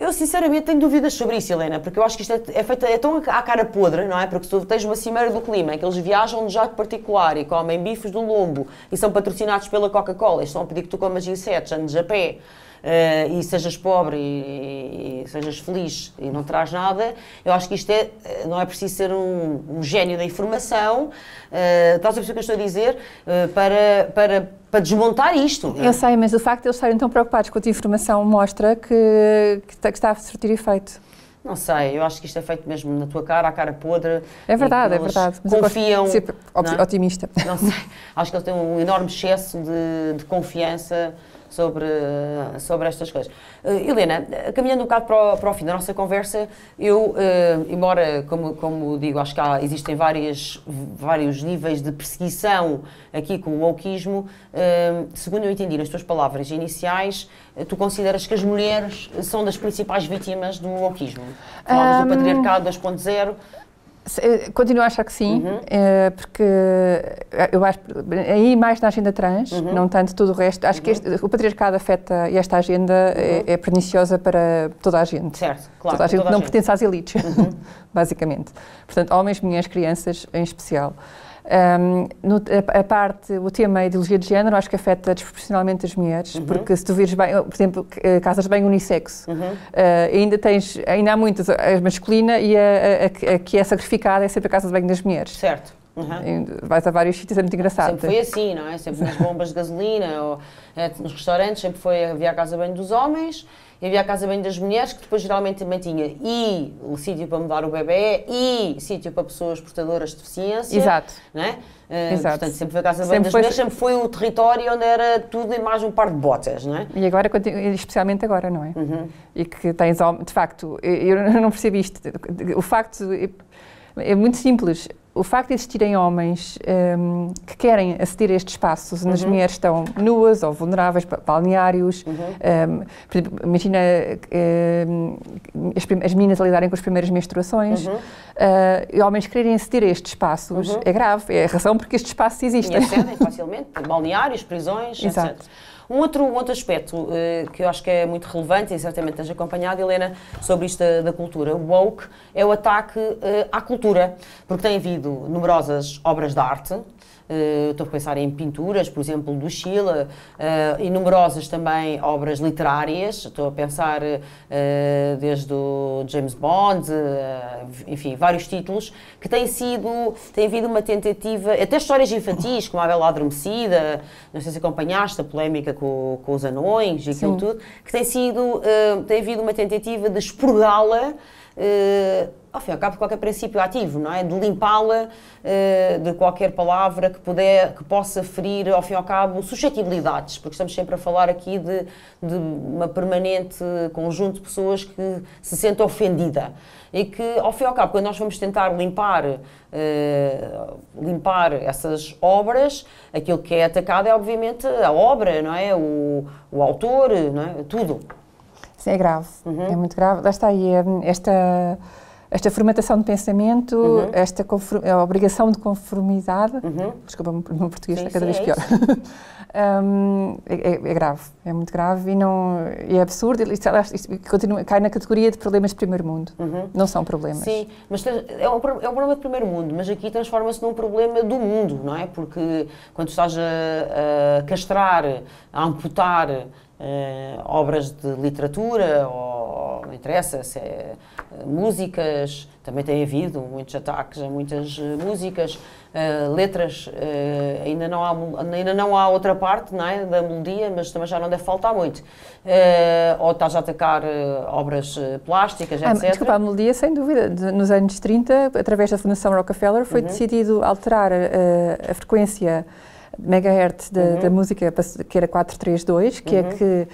eu sinceramente tenho dúvidas sobre isso, Helena, porque eu acho que isto é, é feito é tão à cara podre, não é? Porque tu tens uma cimeira do clima em que eles viajam de jato particular e comem bifes do lombo e são patrocinados pela Coca-Cola, estão a pedir que tu comas insetos, andes a pé uh, e sejas pobre e, e, sejas feliz e não traz nada, eu acho que isto é, eh, não é preciso ser um, um gênio da informação, uh, estás a perceber o que eu estou a dizer, uh, para, para, para desmontar isto. Eu sei, mas o facto de eles estarem tão preocupados com a tua informação mostra que, que está a surtir efeito. Não sei, eu acho que isto é feito mesmo na tua cara, a cara podre. É verdade, é verdade. Mas confiam. ser não? otimista. Não sei, acho que eles têm um enorme excesso de, de confiança sobre, sobre estas coisas. Uh, Helena, caminhando um bocado para o, para o, fim da nossa conversa, eu, uh, embora, como, como digo, acho que há, existem várias, vários níveis de perseguição aqui com o wokeismo, uh, segundo eu entendi nas tuas palavras iniciais, tu consideras que as mulheres são das principais vítimas do wokeismo? Falavas um... do patriarcado 2.0, eh, continuo a achar que sim, uhum. é, porque eh, eu acho aí mais na agenda trans, uhum. não tanto tudo o resto. Acho uhum. que este, o patriarcado afeta e esta agenda é, é, perniciosa para toda a gente. Certo, claro. Toda a gente toda não a gente. pertence às elites, uhum. [LAUGHS] basicamente. Portanto, homens, mulheres, crianças em especial. Um, no, a, a, parte, o tema ideologia de género, acho que afeta desproporcionalmente as mulheres, uhum. porque se tu vires bem, por exemplo, eh, casas bem unissexo, uhum. uh, ainda tens, ainda há muitas, a masculina e a, a, a, que é sacrificada é sempre a casa de banho das mulheres. Certo. Uhum. Vais a vários sítios, é muito engraçado. Sempre foi assim, não é? Sempre nas bombas de gasolina ou é, nos restaurantes, sempre foi, havia a casa bem dos homens e havia a casa bem das mulheres, que depois geralmente também tinha e o sítio para mudar o bebê e sítio para pessoas portadoras de deficiência. Exato. Não é? Uh, Exato. Portanto, sempre foi a casa bem das mulheres, sempre foi o território onde era tudo e mais um par de botas, não é? E agora, especialmente agora, não é? Uhum. E que tens, de facto, eu não percebi isto, o facto, é muito simples, o facto de existirem homens um, que querem aceder a estes espaços uhum. as mulheres estão nuas ou vulneráveis, balneários, uhum. um, exemplo, imagina um, as, as, meninas a lidarem com as primeiras menstruações, uhum. uh, e homens quererem aceder a estes espaços uhum. é grave, é a razão porque estes espaços existem. E acedem facilmente, balneários, prisões, [LAUGHS] Exato. etc. Um outro, um outro aspecto uh, que eu acho que é muito relevante, e certamente tens acompanhado, Helena, sobre isto da, cultura. Woke, é o ataque uh, à cultura, porque tem havido numerosas obras de arte, Uh, estou a pensar em pinturas, por exemplo, do Chile, uh, e numerosas também obras literárias. Estou a pensar uh, desde o James Bond, enfim, vários títulos, que têm sido, tem havido uma tentativa, até histórias infantis, como a Bela Adormecida, não sei se acompanhaste a polémica com, com os anões e aquilo tudo, que tem sido, tem havido uma tentativa de expurgá-la uh, ao fim e ao cabo, qualquer princípio ativo, não é? De limpá-la uh, de qualquer palavra que, puder, que possa ferir, ao fim e ao cabo, suscetibilidades, porque estamos sempre a falar aqui de, de uma permanente conjunto de pessoas que se sentem ofendida e que, ao fim e ao cabo, quando nós vamos tentar limpar, uh, limpar essas obras, aquilo que é atacado é, obviamente, a obra, não é? O, o autor, não é? Tudo. Sim, é grave, uhum. é muito grave. Lá está aí esta, esta formatação de pensamento, uhum. esta a obrigação de conformidade. Uhum. Desculpa, o meu português sim, está cada sim, vez é pior. um, [LAUGHS] é, é, grave, é muito grave e, não, é absurdo. Isto, isto continua, cai na categoria de problemas de primeiro mundo. Uhum. Não são problemas. Sim, mas é um, é um problema de primeiro mundo, mas aqui transforma-se num problema do mundo, não é? Porque quando estás a, a castrar, a amputar uh, obras de literatura, ou não interessa se é uh, músicas, também tem havido muitos ataques a muitas músicas, uh, letras, ainda, não há, ainda não há outra parte não é, da melodia, mas também já não deve faltar muito. Ou estás a atacar obras plásticas, ah, etc. Desculpa, a melodia, sem dúvida. De, nos anos 30, através da Fundação Rockefeller, foi uhum. decidido alterar a frequência megahertz da, uhum. da música, que era 432, que é uhum. é que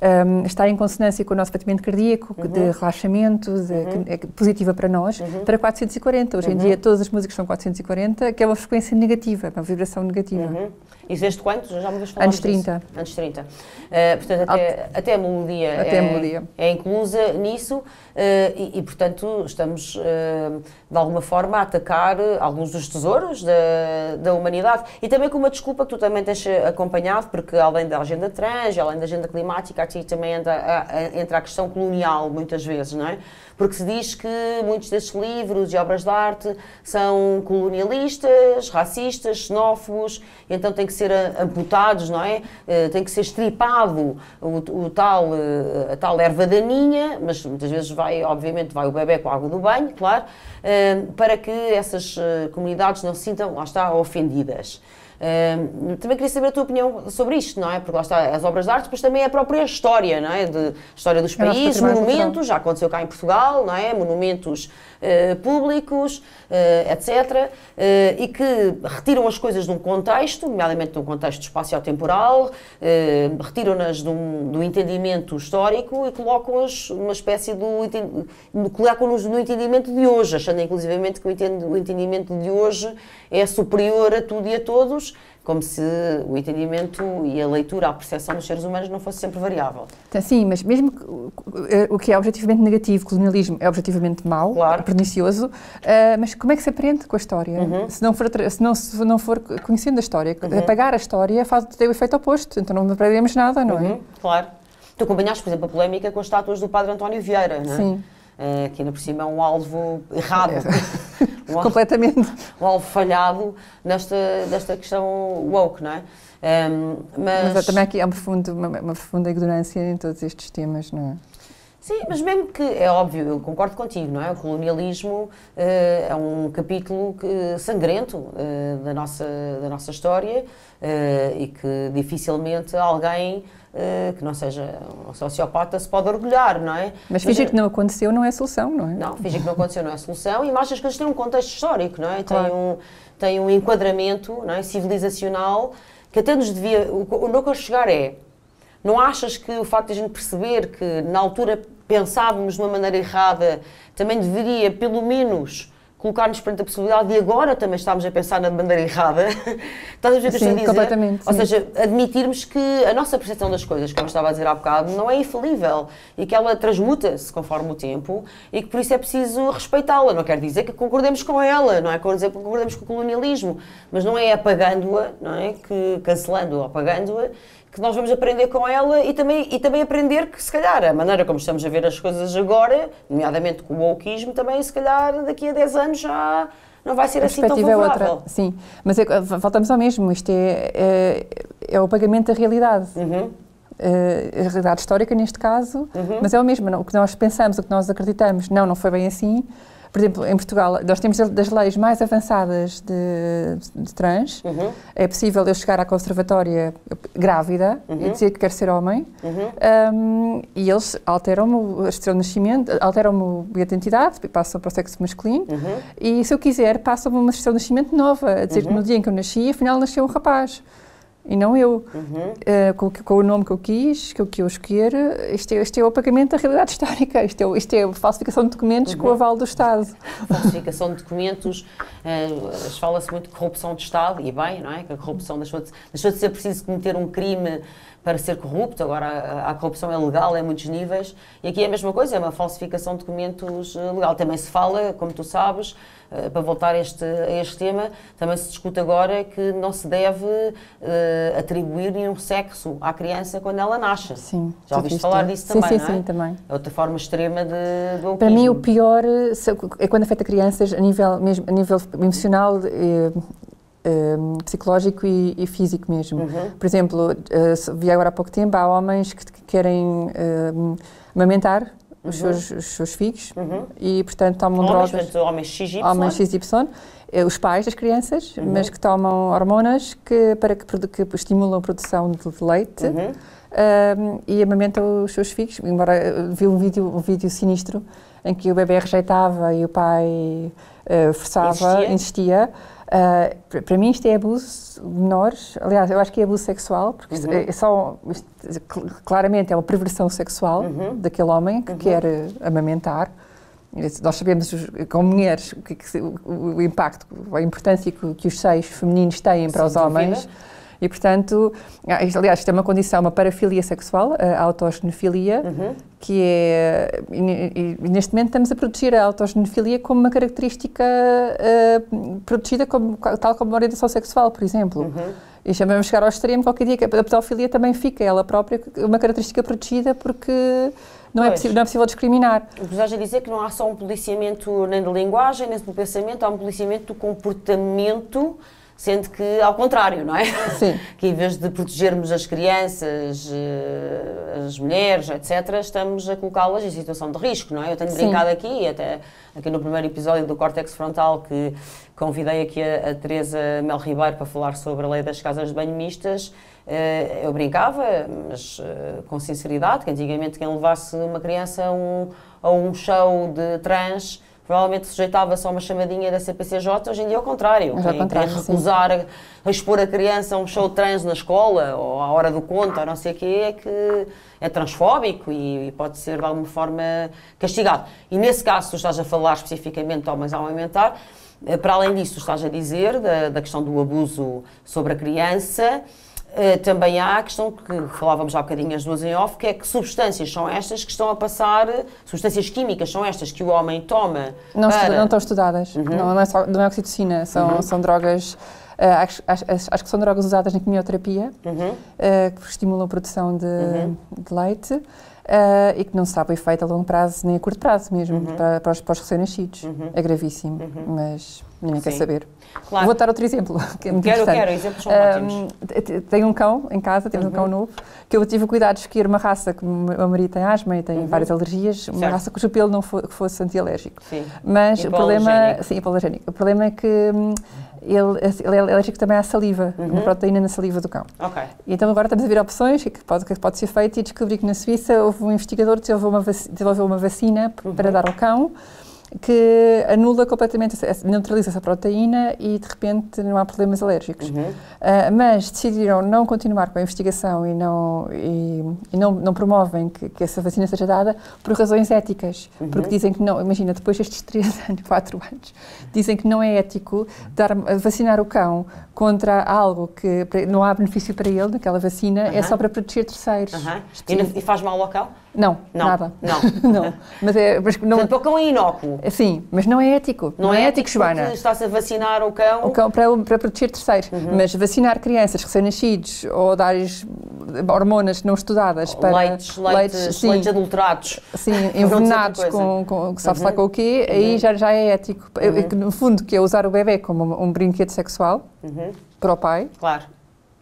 um, está em consonância com o nosso batimento cardíaco, uhum. de relaxamento, de, uhum. é positiva para nós, uhum. para 440. Hoje em uhum. dia todas as músicas são 440, que é uma frequência negativa, uma vibração negativa. Isso desde quanto? Já me Anos 30. Disso. Anos 30. Uh, portanto, até, até a melodia, até é, a melodia. é inclusa nisso uh, e, e, portanto, estamos, uh, de alguma forma, a atacar alguns dos tesouros da, da humanidade. E também com uma desculpa que tu também tens acompanhado, porque além da agenda trans, além da agenda climática, aqui também entra a, entra a questão colonial, muitas vezes, não é? Porque se diz que muitos desses livros e obras de arte são colonialistas, racistas, xenófobos, então têm que ser amputados, não é? Eh, tem que ser estripado o, o tal, eh, a tal erva daninha, mas muitas vezes vai, obviamente, vai o bebê com a água do banho, claro, eh, para que essas comunidades não se sintam, lá está, ofendidas também queria saber a tua opinião sobre isto, não é? Porque lá está as obras de arte, mas também a própria história, não é? De história dos países, monumentos, já aconteceu cá em Portugal, não é? Monumentos uh, públicos, uh, etc. Uh, e que retiram as coisas de um contexto, nomeadamente de um contexto espacial-temporal, retiram-nas do entendimento histórico e colocam-as numa espécie do. colocam-nos no entendimento de hoje, achando inclusivamente que o entendimento de hoje é superior a tudo e a todos como se o entendimento e a leitura, a percepção dos seres humanos não fosse sempre variável. Então, sim, mas mesmo que, o que é objetivamente negativo, colonialismo, é objetivamente mau, claro. pernicioso, uh, mas como é que se aprende com a história? Uhum. Se, não for, se, não, se não for conhecendo a história, uhum. apagar a história faz, tem o efeito oposto, então não aprendemos nada, não é? uhum. é? Claro. Tu acompanhaste, por exemplo, a polémica com as estátuas do Padre António Vieira, não é? Sim. Uh, que ainda por cima é um alvo errado. [LAUGHS] um alvo, Completamente. Um alvo falhado nesta, nesta questão woke, não é? Um, mas... mas também aqui há uma profunda, uma, uma profunda ignorância em todos estes temas, não é? Sim, mas mesmo que, é óbvio, eu concordo contigo, não é? O colonialismo uh, é um capítulo que, sangrento uh, da, nossa, da nossa história uh, e que dificilmente alguém uh, que não seja um sociopata se pode orgulhar, não é? Mas fingir que não aconteceu não é solução, não é? Não, fingir que não aconteceu não é solução e mais as coisas têm um contexto histórico, não é? Claro. Tem, um, tem um enquadramento não é? civilizacional que até nos devia. O, o onde eu quero chegar é. Não achas que o facto de a gente perceber que na altura pensávamos de uma maneira errada também deveria, pelo menos, colocar-nos perante a possibilidade de agora também estarmos a pensar na bandeira errada. [LAUGHS] Estás a ver o que estou a dizer? Completamente, Ou seja, admitirmos que a nossa percepção das coisas, como eu estava a dizer há bocado, não é infalível e que ela transmuta-se conforme o tempo e que por isso é preciso respeitá-la. Não quer dizer que concordemos com ela, não é quer dizer que concordemos com o colonialismo, mas não é apagando-a, não é? Que cancelando ou apagando-a que nós vamos aprender com ela e também, e também aprender que, se calhar, a maneira como estamos a ver as coisas agora, nomeadamente com o wokeismo, também, se calhar, daqui a 10 anos já não vai ser a assim tão favorável. É outra. Sim, mas é, voltamos ao mesmo, isto é, é, é o pagamento da realidade. Uhum. Uh, a realidade histórica, neste caso, uhum. mas é o mesmo, o que nós pensamos, o que nós acreditamos, não, não foi bem assim, por exemplo, em Portugal, nós temos das leis mais avançadas de, de trans. Uhum. É possível eu chegar à conservatória grávida uhum. e dizer que quero ser homem. Uhum. Um, e eles alteram-me estrela de nascimento, alteram-me a identidade, passam para o sexo masculino. Uhum. E se eu quiser, passam-me uma estrela de nascimento nova, a dizer que no uhum. dia em que eu nasci, afinal nasceu um rapaz e não eu. Uhum. Uh, com, com, o nome que eu quis, que, que eu escolher, isto é, isto é o apagamento da realidade histórica, isto é, isto é falsificação de documentos uhum. com o aval do Estado. [LAUGHS] Falsificação de documentos, uh, fala-se muito de corrupção de Estado, e bem, não é? Que a corrupção deixou de, deixou de ser preciso cometer um crime para ser corrupto, agora a, a, corrupção é legal em muitos níveis, e aqui é a mesma coisa, é uma falsificação de documentos eh, legal. Também se fala, como tu sabes, eh, para voltar a este, a este tema, também se discute agora que não se deve uh, atribuir nenhum sexo à criança quando ela nasce. Sim. Já ouviste falar disso também, sim, não é? Sim, também. É outra forma extrema de, do Para mim, o pior é quando afeta crianças a nível, mesmo, a nível emocional, eh, psicológico e, e, físico mesmo. Uhum. Por exemplo, uh, vi agora há pouco tempo, há homens que, que querem uh, amamentar os, uhum. seus, os seus filhos uhum. e, portanto, tomam homens, drogas. Homens XY. Homens XY. Eh, os pais das crianças, uhum. mas que tomam hormonas que, para que, que estimulam a produção de leite uhum. um, e amamentam os seus filhos. Embora eh, vi um vídeo, um vídeo sinistro em que o bebê rejeitava e o pai uh, forçava, insistia. Uh, para mim isto é abuso de menores, aliás, eu acho que é abuso sexual, porque uhum. é só, isto, claramente é uma perversão sexual uhum. daquele homem que uhum. quer amamentar. Nós sabemos, como mulheres, o, o, o impacto, a importância que, que, os seios femininos têm para Sem os homens. Dúvida. E, portanto, ah, aliás, isto é uma condição, uma parafilia sexual, a autogenofilia, uhum. que é. E, e, neste momento estamos a proteger a autogenofilia como uma característica uh, protegida como, tal como a orientação sexual, por exemplo. Uhum. E chamamos chegar ao extremo qualquer dia que a pedofilia também fica ela própria uma característica protegida porque não é, possível, não é possível discriminar. O que estás a dizer que não há só um policiamento nem da linguagem, nem do pensamento, há um policiamento do comportamento, sendo que ao contrário, não é? Sim. [LAUGHS] que em vez de protegermos as crianças, eh, as mulheres, etc., estamos a colocá-las em situação de risco, não é? Eu tenho Sim. brincado aqui, até aqui no primeiro episódio do Córtex Frontal, que convidei aqui a, a Teresa Mel Ribeiro para falar sobre a lei das casas de banho mistas, eu brincava, mas eh, com sinceridade, que antigamente quem levasse uma criança a um, a um show de trans provavelmente sujeitava-se a uma chamadinha da CPCJ, hoje em dia é o contrário. Quem, contrário, recusar a, a, expor a criança a um show trans na escola, ou à hora do conto, ou não sei o quê, é que é transfóbico e, e, pode ser de alguma forma castigado. E nesse caso, tu estás a falar especificamente de homens ao aumentar, eh, para além disso, tu estás a dizer da, da questão do abuso sobre a criança, Uh, também há a questão que falávamos há bocadinho as duas em off, que é que substâncias são estas que estão a passar, substâncias químicas são estas que o homem toma Não, para... não estão estudadas, uhum. não, não, é só, não é oxitocina, são, uhum. são drogas, uh, acho, acho, acho, que são drogas usadas na quimioterapia, uhum. uh, que estimulam a produção de, uhum. de leite. Uh, e que não se sabe o efeito a longo prazo nem a curto prazo mesmo, uhum. para, para, os, para os recém-nascidos. Uhum. É gravíssimo, uhum. mas ninguém Sim. quer saber. Claro. Vou dar outro exemplo, [LAUGHS] que é quero, Quero, exemplos são ótimos. tenho um cão em casa, temos um cão uhum. novo, que eu tive o cuidado de escolher uma raça que o meu marido tem asma e tem uhum. várias alergias, uma certo. raça cujo pelo não fosse antialérgico. Sim. Mas o problema, sim, hipoalergénico. O problema é que hum, ele, ele, é alérgico também à saliva, uhum. uma proteína na saliva do cão. Okay. E então agora estamos a ver opções que pode, que pode ser feito e descobri que na Suíça houve um investigador que desenvolveu uma, desenvolveu uma vacina uhum. para dar ao cão que anula completamente, neutraliza essa proteína e de repente não há problemas alérgicos. Uhum. Uh, mas decidiram não continuar com a investigação e não, e, e não, não promovem que, que, essa vacina seja dada por razões éticas, uhum. porque dizem que não, imagina, depois destes 3 [LAUGHS] anos, 4 anos, dizem que não é ético dar, vacinar o cão contra algo que não há benefício para ele naquela vacina, uhum. é só para proteger terceiros. E, e faz mal ao cão? Não, não, nada. Não. [LAUGHS] não. Mas é, mas não, Portanto, o cão é inócuo. Sim, mas não é ético. Não, não é, é ético, Joana. Estás a vacinar o cão. O cão para, para proteger terceiros. Uhum. Mas vacinar crianças recém-nascidos ou dar hormonas não estudadas para. Leites, leites, leites, leites adulterados. Sim, [LAUGHS] envenenados com, com, sabe-se uhum. lá com o quê, uhum. aí já, já é ético. Uhum. No fundo, que é usar o bebê como um, um brinquedo sexual uhum. para o pai. Claro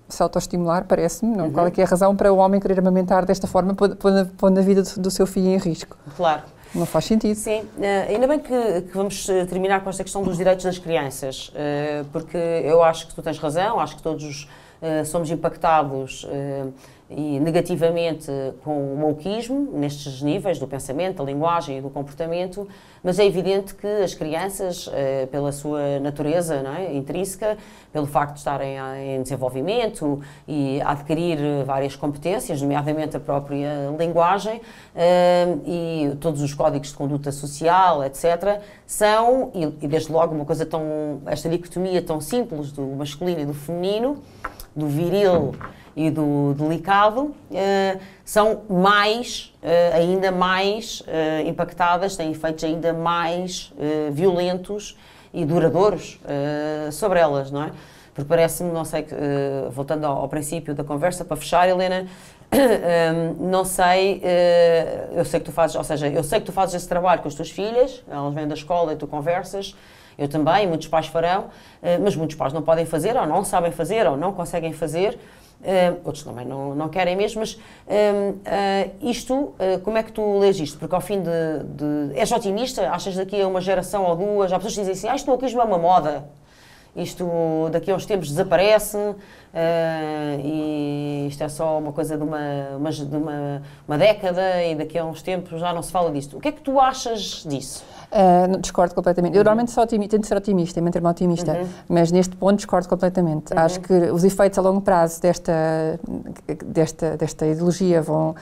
se autoestimular, parece-me. Uhum. Qual é que é a razão para o homem querer amamentar desta forma, pondo a vida do, do seu filho em risco? Claro. Não faz sentido. Sim, uh, ainda bem que, que, vamos eh, terminar com esta questão dos direitos das crianças, uh, porque eu acho que tu tens razão, acho que todos uh, somos impactados e negativamente com o wokeismo, nestes níveis do pensamento, da linguagem e do comportamento, mas é evidente que as crianças, eh, pela sua natureza é, intrínseca, pelo facto de estarem em desenvolvimento e adquirir várias competências, nomeadamente a própria linguagem eh, e todos os códigos de conduta social, etc., são, e desde logo uma coisa tão, esta dicotomia tão simples do masculino e do feminino, do viril e do delicado uh, são mais, uh, ainda mais uh, impactadas, têm efeitos ainda mais violentos e duradouros sobre elas, não é? Porque parece-me, não sei, voltando ao, ao, princípio da conversa, para fechar, Helena, [COUGHS] não sei, eu sei que tu fazes, ou seja, eu sei que tu fazes esse trabalho com as tuas filhas, elas vêm da escola e tu conversas, eu também, muitos pais farão, uh, mas muitos pais não podem fazer, ou não sabem fazer, ou não conseguem fazer, uh, outros também não, não querem mesmo, mas isto, como é que tu lês isto? Porque ao fim de, de, És otimista? Achas daqui a uma geração ou duas, há pessoas que dizem assim, ah, isto aqui é uma moda, isto daqui a uns tempos desaparece uh, e isto é só uma coisa de, uma, uma, de uma, uma, década e daqui a uns tempos já não se fala disto. O que é que tu achas disso? Uh, discordo completamente. Eu normalmente sou otimista, tento ser otimista, manter-me otimista, uhum. mas neste ponto discordo completamente. Uhum. Acho que os efeitos a longo prazo desta, desta, desta ideologia vão,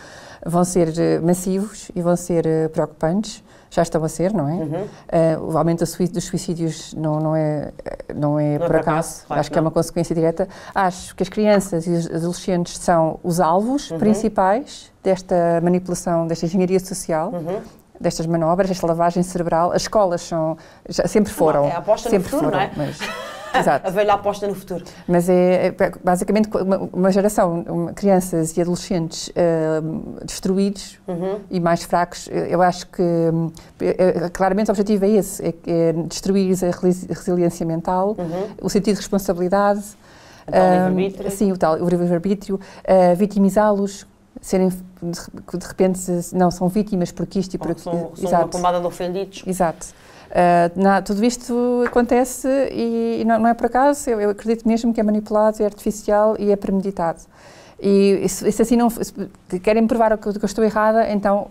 vão ser massivos e vão ser preocupantes já estão a ser, não é? Uhum. Uh, o aumento dos suicídios não, não é, não é não por é acaso, claro acho que, é uma consequência direta. Acho que as crianças e os adolescentes são os alvos uhum. principais desta manipulação, desta engenharia social. Uhum. Destas manobras, desta lavagem cerebral, as escolas são, já, sempre foram. É a aposta sempre no futuro, foram, não é? Mas, Exato. [LAUGHS] a velha aposta no futuro. Mas é, é basicamente uma, uma, geração, uma, crianças e adolescentes uh, destruídos uhum. e mais fracos. Eu acho que uh, claramente o objetivo é esse: é, é destruir a resiliência mental, uhum. o sentido de responsabilidade. O tal livre-arbítrio. Sim, o tal livre-arbítrio, uh, vitimizá-los, serem de repente não são vítimas porque isto e porque são, são uma pomada de ofendidos exato Uh, na, tudo isto acontece e, e não, não, é por acaso, eu, eu, acredito mesmo que é manipulado, é artificial e é premeditado. E se, assim não se querem provar que eu estou errada, então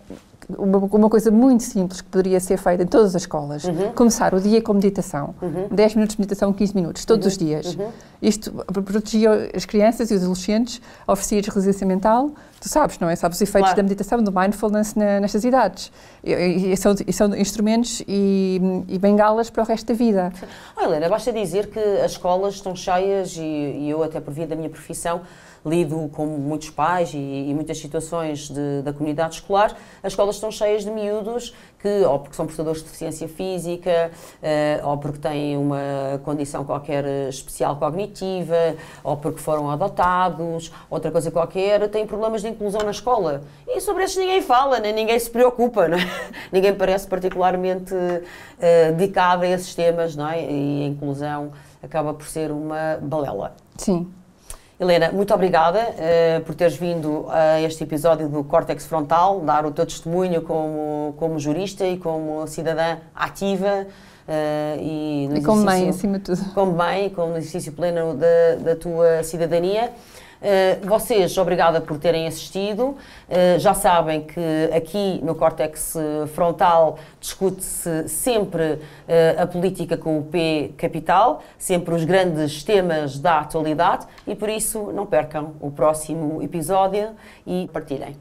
uma, uma, coisa muito simples que poderia ser feita em todas as escolas. Uhum. Começar o dia com meditação. Uhum. 10 minutos de meditação, 15 minutos, todos uhum. os dias. Uhum. Isto protegia as crianças e os adolescentes, oferecia-lhes resiliência mental. Tu sabes, não é? Sabes os efeitos claro. da meditação, do mindfulness na, nestas idades. E, e, e, são, e, são, instrumentos e, e bengalas para o resto da vida. Oh, Helena, basta dizer que as escolas estão cheias e, eu até por via da minha profissão lido com muitos pais e, e muitas situações de, da comunidade escolar, as escolas estão cheias de miúdos que, ou porque são portadores de deficiência física, uh, ou porque têm uma condição qualquer especial cognitiva, ou porque foram adotados, outra coisa qualquer, têm problemas de inclusão na escola. E sobre esses ninguém fala, nem ninguém se preocupa, não é? [LAUGHS] ninguém parece particularmente uh, dedicado a esses temas, não é? E a inclusão acaba por ser uma balela. Sim. Helena, muito obrigada uh, por teres vindo a este episódio do Córtex Frontal, dar o teu testemunho como, como jurista e como cidadã ativa. Uh, e, e como mãe, acima de tudo. Como mãe, como exercício pleno da, da tua cidadania. Eh, vocês, obrigada por terem assistido. Uh, já sabem que aqui no Córtex Frontal discute-se sempre uh, a política com o P capital, sempre os grandes temas da atualidade e por isso não percam o próximo episódio e partilhem.